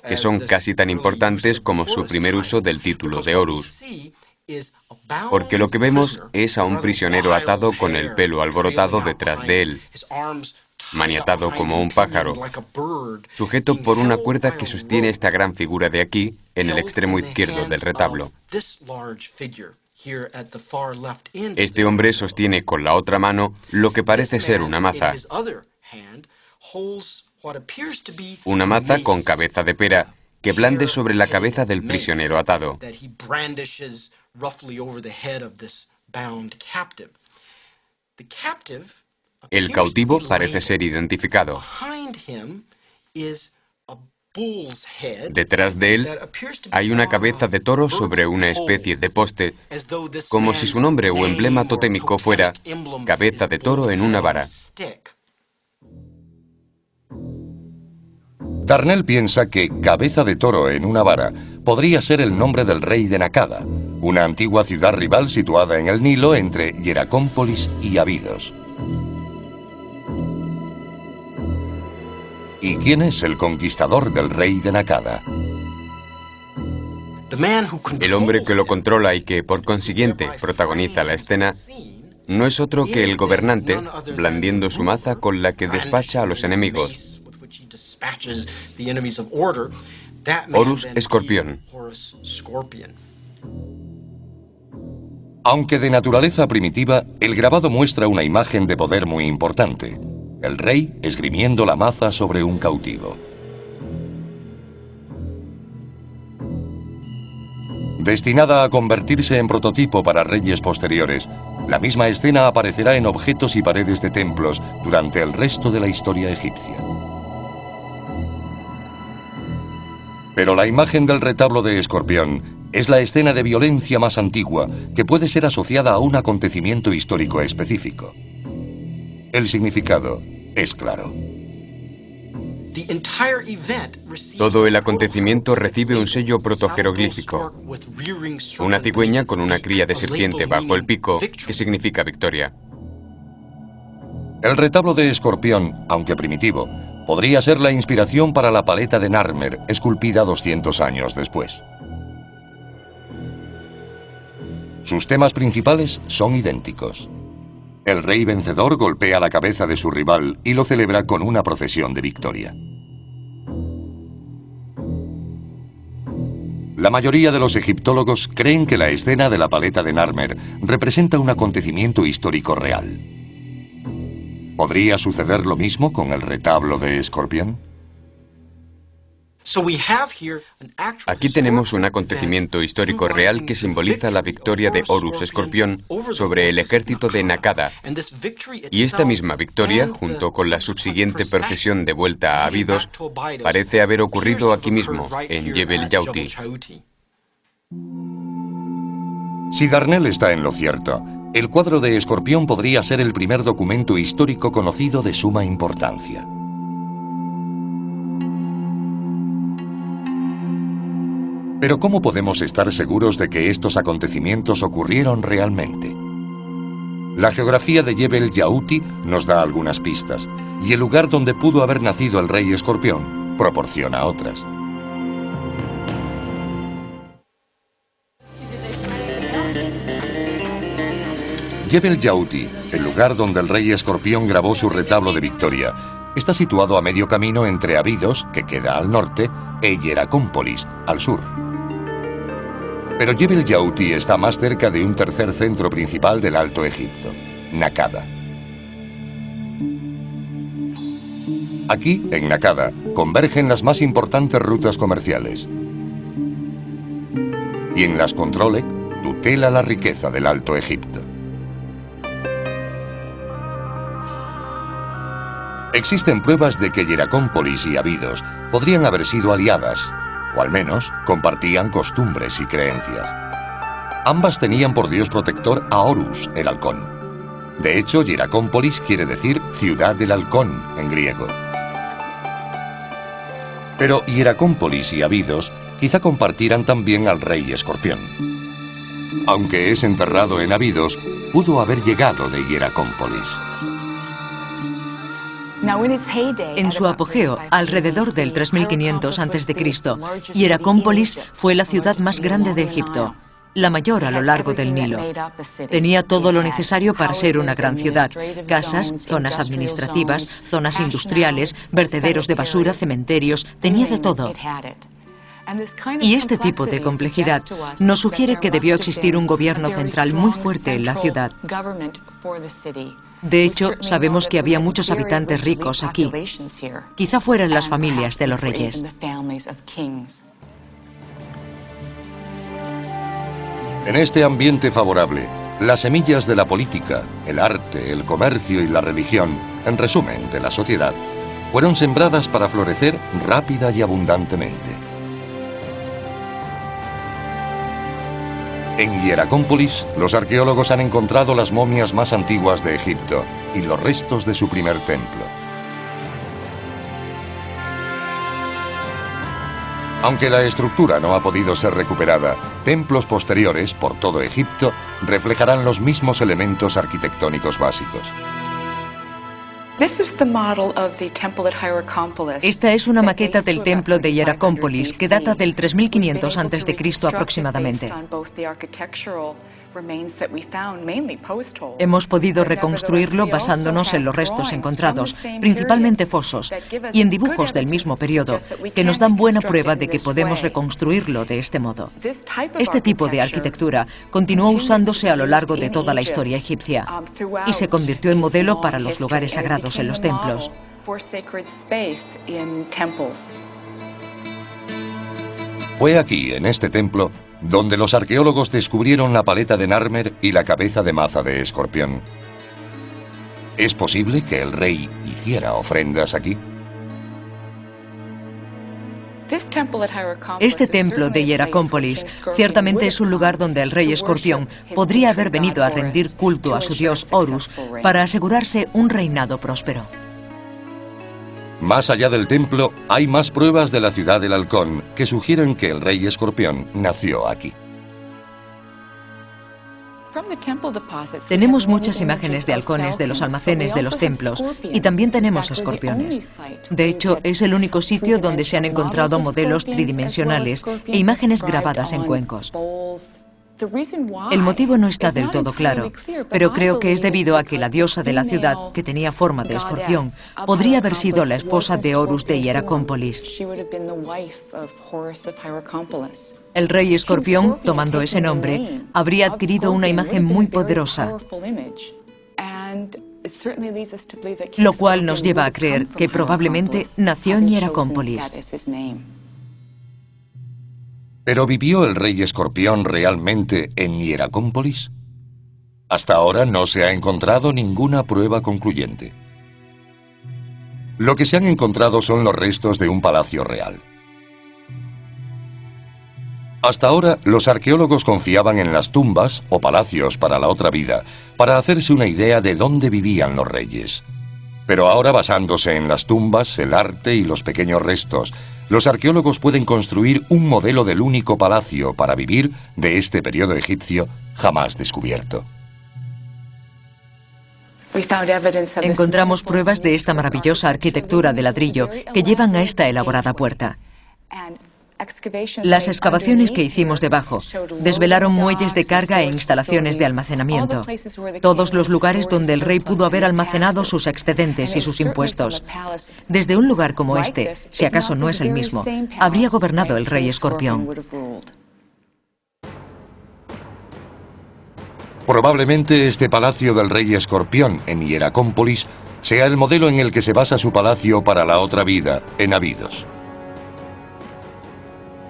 que son casi tan importantes como su primer uso del título de Horus. Porque lo que vemos es a un prisionero atado con el pelo alborotado detrás de él, maniatado como un pájaro, sujeto por una cuerda que sostiene esta gran figura de aquí, en el extremo izquierdo del retablo. Este hombre sostiene con la otra mano lo que parece ser una maza. Una maza con cabeza de pera que blande sobre la cabeza del prisionero atado. El cautivo parece ser identificado. Detrás de él hay una cabeza de toro sobre una especie de poste, como si su nombre o emblema totémico fuera cabeza de toro en una vara. Darnell piensa que cabeza de toro en una vara podría ser el nombre del rey de Nakada, una antigua ciudad rival situada en el Nilo entre Hieracómpolis y Abidos. ¿Y quién es el conquistador del rey de Nakada? El hombre que lo controla y que, por consiguiente, protagoniza la escena, no es otro que el gobernante, blandiendo su maza con la que despacha a los enemigos. Horus Escorpión. Aunque de naturaleza primitiva, el grabado muestra una imagen de poder muy importante. El rey esgrimiendo la maza sobre un cautivo. Destinada a convertirse en prototipo para reyes posteriores, la misma escena aparecerá en objetos y paredes de templos durante el resto de la historia egipcia. Pero la imagen del retablo de Escorpión es la escena de violencia más antigua que puede ser asociada a un acontecimiento histórico específico. El significado es claro. Todo el acontecimiento recibe un sello protojeroglífico, una cigüeña con una cría de serpiente bajo el pico, que significa victoria. El retablo de Escorpión, aunque primitivo, podría ser la inspiración para la paleta de Narmer, esculpida 200 años después. Sus temas principales son idénticos. El rey vencedor golpea la cabeza de su rival y lo celebra con una procesión de victoria. La mayoría de los egiptólogos creen que la escena de la paleta de Narmer representa un acontecimiento histórico real. ¿Podría suceder lo mismo con el retablo de Escorpión? Aquí tenemos un acontecimiento histórico real que simboliza la victoria de Horus Escorpión sobre el ejército de Nakada. Y esta misma victoria, junto con la subsiguiente procesión de vuelta a Abidos, parece haber ocurrido aquí mismo, en Jebel Yauti. Si Darnell está en lo cierto, el cuadro de Escorpión podría ser el primer documento histórico conocido de suma importancia. Pero ¿cómo podemos estar seguros de que estos acontecimientos ocurrieron realmente? La geografía de Jebel Yauti nos da algunas pistas, y el lugar donde pudo haber nacido el rey escorpión proporciona otras. Jebel Yauti, el lugar donde el rey escorpión grabó su retablo de victoria, está situado a medio camino entre Abidos, que queda al norte, e Hieracómpolis, al sur. Pero Jebel Yauti está más cerca de un tercer centro principal del Alto Egipto, Nakada. Aquí, en Nakada, convergen las más importantes rutas comerciales. Y en las controle, tutela la riqueza del Alto Egipto. Existen pruebas de que Hieracómpolis y Abidos podrían haber sido aliadas, o al menos compartían costumbres y creencias. Ambas tenían por dios protector a Horus, el halcón. De hecho, Hieracómpolis quiere decir ciudad del halcón en griego. Pero Hieracómpolis y Abidos quizá compartieran también al rey escorpión. Aunque es enterrado en Abidos, pudo haber llegado de Hieracómpolis. En su apogeo, alrededor del 3500 a.C., Hieracómpolis fue la ciudad más grande de Egipto, la mayor a lo largo del Nilo. Tenía todo lo necesario para ser una gran ciudad, casas, zonas administrativas, zonas industriales, vertederos de basura, cementerios, tenía de todo. Y este tipo de complejidad nos sugiere que debió existir un gobierno central muy fuerte en la ciudad. De hecho, sabemos que había muchos habitantes ricos aquí. Quizá fueran las familias de los reyes. En este ambiente favorable, las semillas de la política, el arte, el comercio y la religión, en resumen, de la sociedad, fueron sembradas para florecer rápida y abundantemente. En Hieracómpolis, los arqueólogos han encontrado las momias más antiguas de Egipto y los restos de su primer templo. Aunque la estructura no ha podido ser recuperada, templos posteriores por todo Egipto reflejarán los mismos elementos arquitectónicos básicos. Esta es una maqueta del templo de Hieracómpolis que data del 3500 a.C. aproximadamente. Hemos podido reconstruirlo basándonos en los restos encontrados, principalmente fosos, y en dibujos del mismo periodo, que nos dan buena prueba de que podemos reconstruirlo de este modo. Este tipo de arquitectura continuó usándose a lo largo de toda la historia egipcia y se convirtió en modelo para los lugares sagrados en los templos. Fue aquí, en este templo, donde los arqueólogos descubrieron la paleta de Narmer y la cabeza de maza de escorpión. ¿Es posible que el rey hiciera ofrendas aquí? Este templo de Hieracómpolis ciertamente es un lugar donde el rey escorpión podría haber venido a rendir culto a su dios Horus para asegurarse un reinado próspero. Más allá del templo, hay más pruebas de la ciudad del halcón que sugieren que el rey escorpión nació aquí. Tenemos muchas imágenes de halcones de los almacenes de los templos y también tenemos escorpiones. De hecho, es el único sitio donde se han encontrado modelos tridimensionales e imágenes grabadas en cuencos. El motivo no está del todo claro, pero creo que es debido a que la diosa de la ciudad, que tenía forma de escorpión, podría haber sido la esposa de Horus de Hieracómpolis. El rey escorpión, tomando ese nombre, habría adquirido una imagen muy poderosa, lo cual nos lleva a creer que probablemente nació en Hieracómpolis. ¿Pero vivió el rey escorpión realmente en Hieracómpolis? Hasta ahora no se ha encontrado ninguna prueba concluyente. Lo que se han encontrado son los restos de un palacio real. Hasta ahora, los arqueólogos confiaban en las tumbas o palacios para la otra vida para hacerse una idea de dónde vivían los reyes. Pero ahora, basándose en las tumbas, el arte y los pequeños restos, los arqueólogos pueden construir un modelo del único palacio para vivir de este periodo egipcio jamás descubierto. Encontramos pruebas de esta maravillosa arquitectura de ladrillo que llevan a esta elaborada puerta. Las excavaciones que hicimos debajo desvelaron muelles de carga e instalaciones de almacenamiento, todos los lugares donde el rey pudo haber almacenado sus excedentes y sus impuestos. Desde un lugar como este, si acaso no es el mismo, habría gobernado el rey escorpión. Probablemente este palacio del rey escorpión en Hieracómpolis sea el modelo en el que se basa su palacio para la otra vida, en Abidos.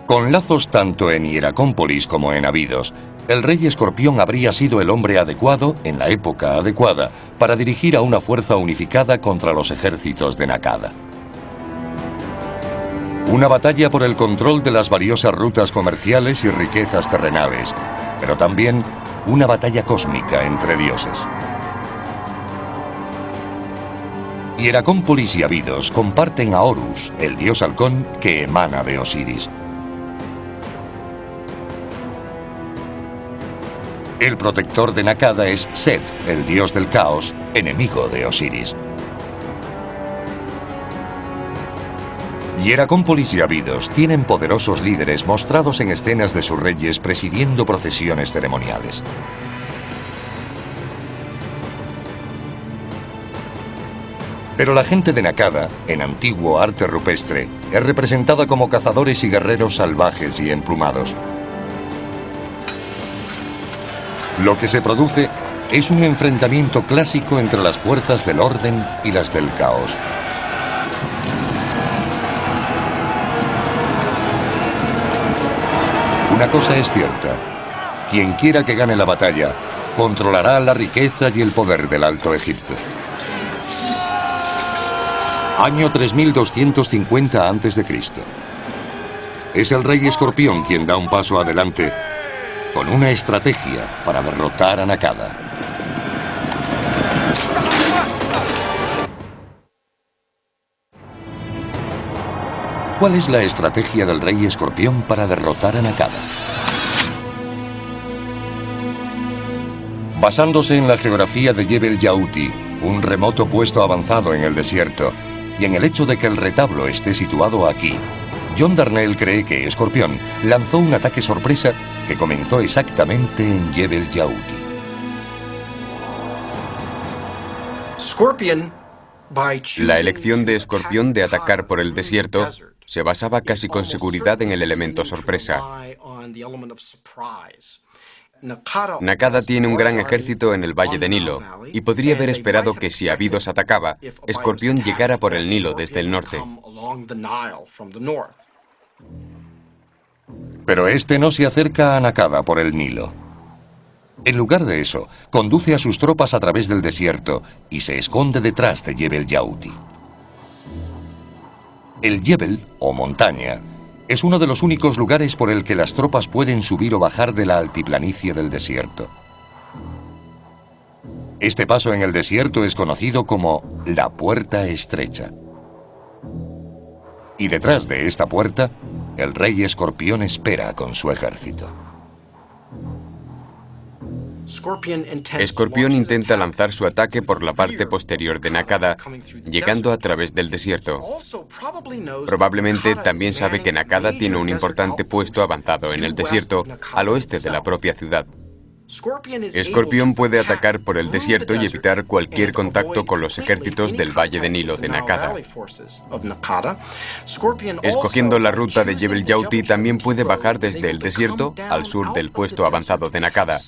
Con lazos tanto en Hieracómpolis como en Abidos, el rey escorpión habría sido el hombre adecuado, en la época adecuada, para dirigir a una fuerza unificada contra los ejércitos de Nakada. Una batalla por el control de las valiosas rutas comerciales y riquezas terrenales, pero también una batalla cósmica entre dioses. Hieracómpolis y Abidos comparten a Horus, el dios halcón que emana de Osiris. El protector de Nakada es Set, el dios del caos, enemigo de Osiris. Hieracómpolis y Abidos tienen poderosos líderes mostrados en escenas de sus reyes presidiendo procesiones ceremoniales. Pero la gente de Nakada, en antiguo arte rupestre, es representada como cazadores y guerreros salvajes y emplumados. Lo que se produce es un enfrentamiento clásico entre las fuerzas del orden y las del caos. Una cosa es cierta. Quien quiera que gane la batalla, controlará la riqueza y el poder del Alto Egipto. Año 3250 a.C. Es el rey escorpión quien da un paso adelante con una estrategia para derrotar a Nakada. ¿Cuál es la estrategia del rey escorpión para derrotar a Nakada? Basándose en la geografía de Jebel Yauti, un remoto puesto avanzado en el desierto, y en el hecho de que el retablo esté situado aquí, John Darnell cree que Escorpión lanzó un ataque sorpresa que comenzó exactamente en Jebel Yauti. La elección de Escorpión de atacar por el desierto se basaba casi con seguridad en el elemento sorpresa. Nakada tiene un gran ejército en el Valle de Nilo y podría haber esperado que si Abidos atacaba, Escorpión llegara por el Nilo desde el norte. Pero este no se acerca a Nakada por el Nilo. En lugar de eso, conduce a sus tropas a través del desierto y se esconde detrás de Jebel Yauti. El Jebel, o montaña, es uno de los únicos lugares por el que las tropas pueden subir o bajar de la altiplanicie del desierto. Este paso en el desierto es conocido como la Puerta Estrecha. Y detrás de esta puerta, el rey escorpión espera con su ejército. Escorpión intenta lanzar su ataque por la parte posterior de Nakada, llegando a través del desierto. Probablemente también sabe que Nakada tiene un importante puesto avanzado en el desierto, al oeste de la propia ciudad. Escorpión puede atacar por el desierto y evitar cualquier contacto con los ejércitos del Valle de Nilo de Nakada. Escogiendo la ruta de Jebel Yauti, también puede bajar desde el desierto al sur del puesto avanzado de Nakada.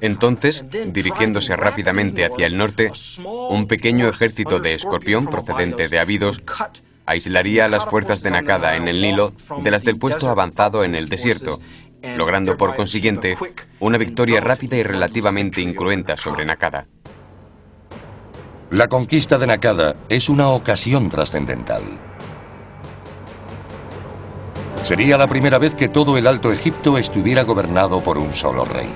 Entonces, dirigiéndose rápidamente hacia el norte, un pequeño ejército de escorpión procedente de Abidos aislaría a las fuerzas de Nakada en el Nilo de las del puesto avanzado en el desierto logrando por consiguiente una victoria rápida y relativamente incruenta sobre Nakada. La conquista de Nakada es una ocasión trascendental. Sería la primera vez que todo el Alto Egipto estuviera gobernado por un solo rey.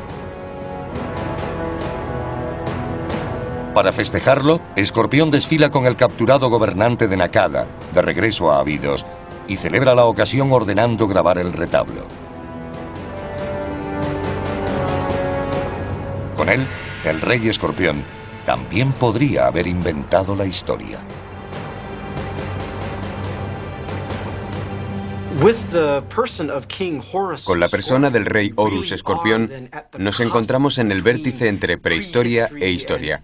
Para festejarlo, Escorpión desfila con el capturado gobernante de Nakada, de regreso a Abidos, y celebra la ocasión ordenando grabar el retablo. Con él, el rey escorpión también podría haber inventado la historia. Con la persona del rey Horus Escorpión, nos encontramos en el vértice entre prehistoria e historia.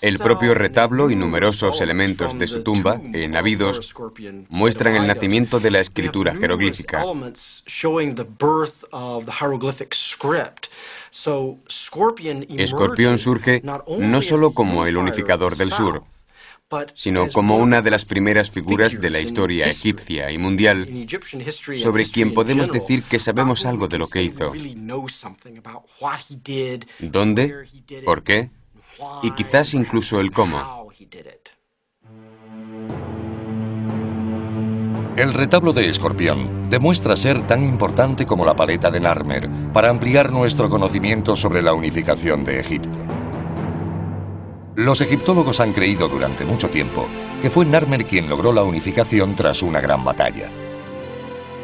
El propio retablo y numerosos elementos de su tumba, en Abidos, muestran el nacimiento de la escritura jeroglífica. Escorpión surge no solo como el unificador del sur, sino como una de las primeras figuras de la historia egipcia y mundial sobre quien podemos decir que sabemos algo de lo que hizo. ¿Dónde? ¿Por qué? Y quizás incluso el cómo. El retablo de Escorpión demuestra ser tan importante como la paleta de Narmer para ampliar nuestro conocimiento sobre la unificación de Egipto. Los egiptólogos han creído durante mucho tiempo que fue Narmer quien logró la unificación tras una gran batalla.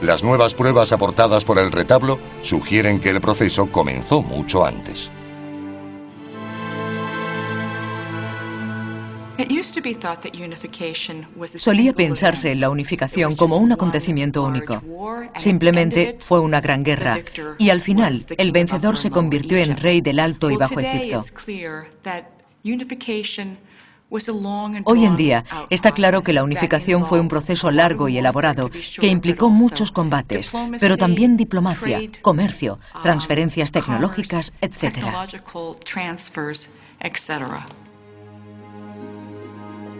Las nuevas pruebas aportadas por el retablo sugieren que el proceso comenzó mucho antes. Solía pensarse en la unificación como un acontecimiento único. Simplemente fue una gran guerra y al final el vencedor se convirtió en rey del Alto y Bajo Egipto. Hoy en día está claro que la unificación fue un proceso largo y elaborado que implicó muchos combates, pero también diplomacia, comercio, transferencias tecnológicas, etc.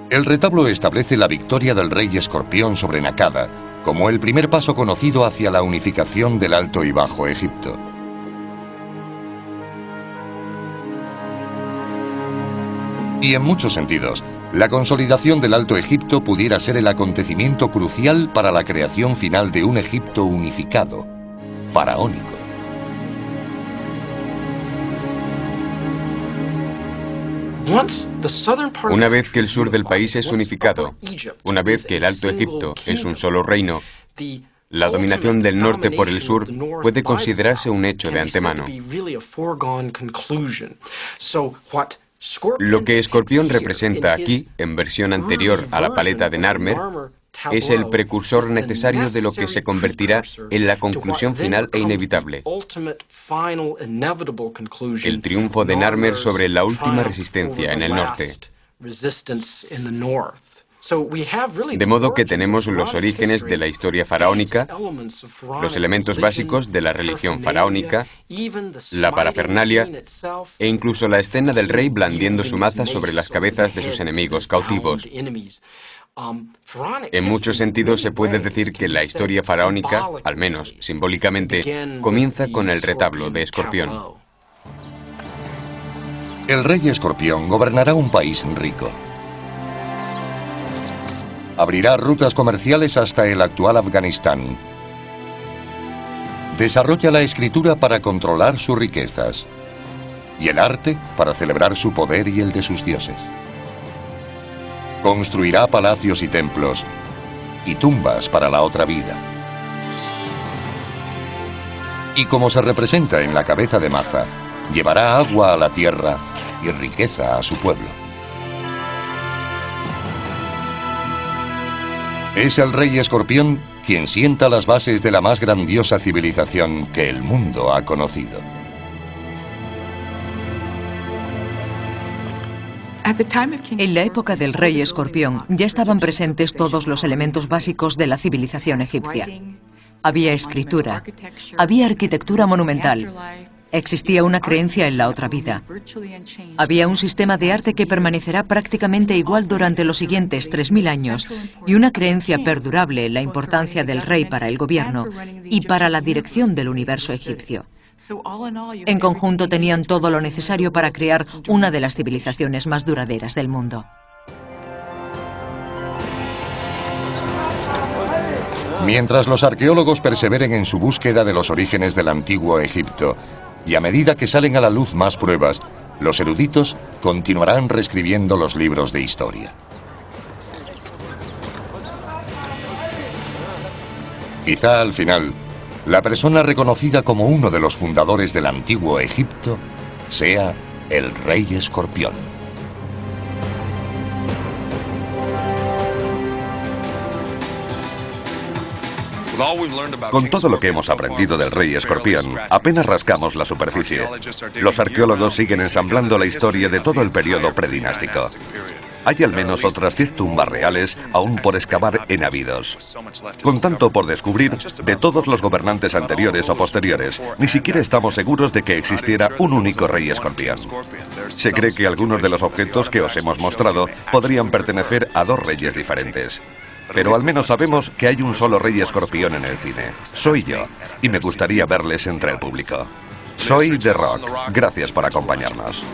El retablo establece la victoria del rey escorpión sobre Nakada como el primer paso conocido hacia la unificación del Alto y Bajo Egipto. Y en muchos sentidos, la consolidación del Alto Egipto pudiera ser el acontecimiento crucial para la creación final de un Egipto unificado, faraónico. Una vez que el sur del país es unificado, una vez que el Alto Egipto es un solo reino, la dominación del norte por el sur puede considerarse un hecho de antemano. Lo que Escorpión representa aquí, en versión anterior a la paleta de Narmer, es el precursor necesario de lo que se convertirá en la conclusión final e inevitable. El triunfo de Narmer sobre la última resistencia en el norte. De modo que tenemos los orígenes de la historia faraónica, los elementos básicos de la religión faraónica, la parafernalia e incluso la escena del rey blandiendo su maza sobre las cabezas de sus enemigos cautivos. En muchos sentidos se puede decir que la historia faraónica, al menos simbólicamente, comienza con el retablo de Escorpión. El rey Escorpión gobernará un país rico abrirá rutas comerciales hasta el actual Afganistán. Desarrolla la escritura para controlar sus riquezas y el arte para celebrar su poder y el de sus dioses. Construirá palacios y templos y tumbas para la otra vida. Y como se representa en la cabeza de Maza, llevará agua a la tierra y riqueza a su pueblo. Es el rey escorpión quien sienta las bases de la más grandiosa civilización que el mundo ha conocido. En la época del rey escorpión ya estaban presentes todos los elementos básicos de la civilización egipcia. Había escritura, había arquitectura monumental, Existía una creencia en la otra vida. Había un sistema de arte que permanecerá prácticamente igual durante los siguientes 3.000 años y una creencia perdurable en la importancia del rey para el gobierno y para la dirección del universo egipcio. En conjunto tenían todo lo necesario para crear una de las civilizaciones más duraderas del mundo. Mientras los arqueólogos perseveren en su búsqueda de los orígenes del antiguo Egipto, y a medida que salen a la luz más pruebas, los eruditos continuarán reescribiendo los libros de historia. Quizá al final, la persona reconocida como uno de los fundadores del antiguo Egipto sea el rey escorpión. Con todo lo que hemos aprendido del rey escorpión, apenas rascamos la superficie. Los arqueólogos siguen ensamblando la historia de todo el periodo predinástico. Hay al menos otras 10 tumbas reales aún por excavar en Abidos. Con tanto por descubrir de todos los gobernantes anteriores o posteriores, ni siquiera estamos seguros de que existiera un único rey escorpión. Se cree que algunos de los objetos que os hemos mostrado podrían pertenecer a dos reyes diferentes. Pero al menos sabemos que hay un solo rey escorpión en el cine. Soy yo, y me gustaría verles entre el público. Soy The Rock. Gracias por acompañarnos.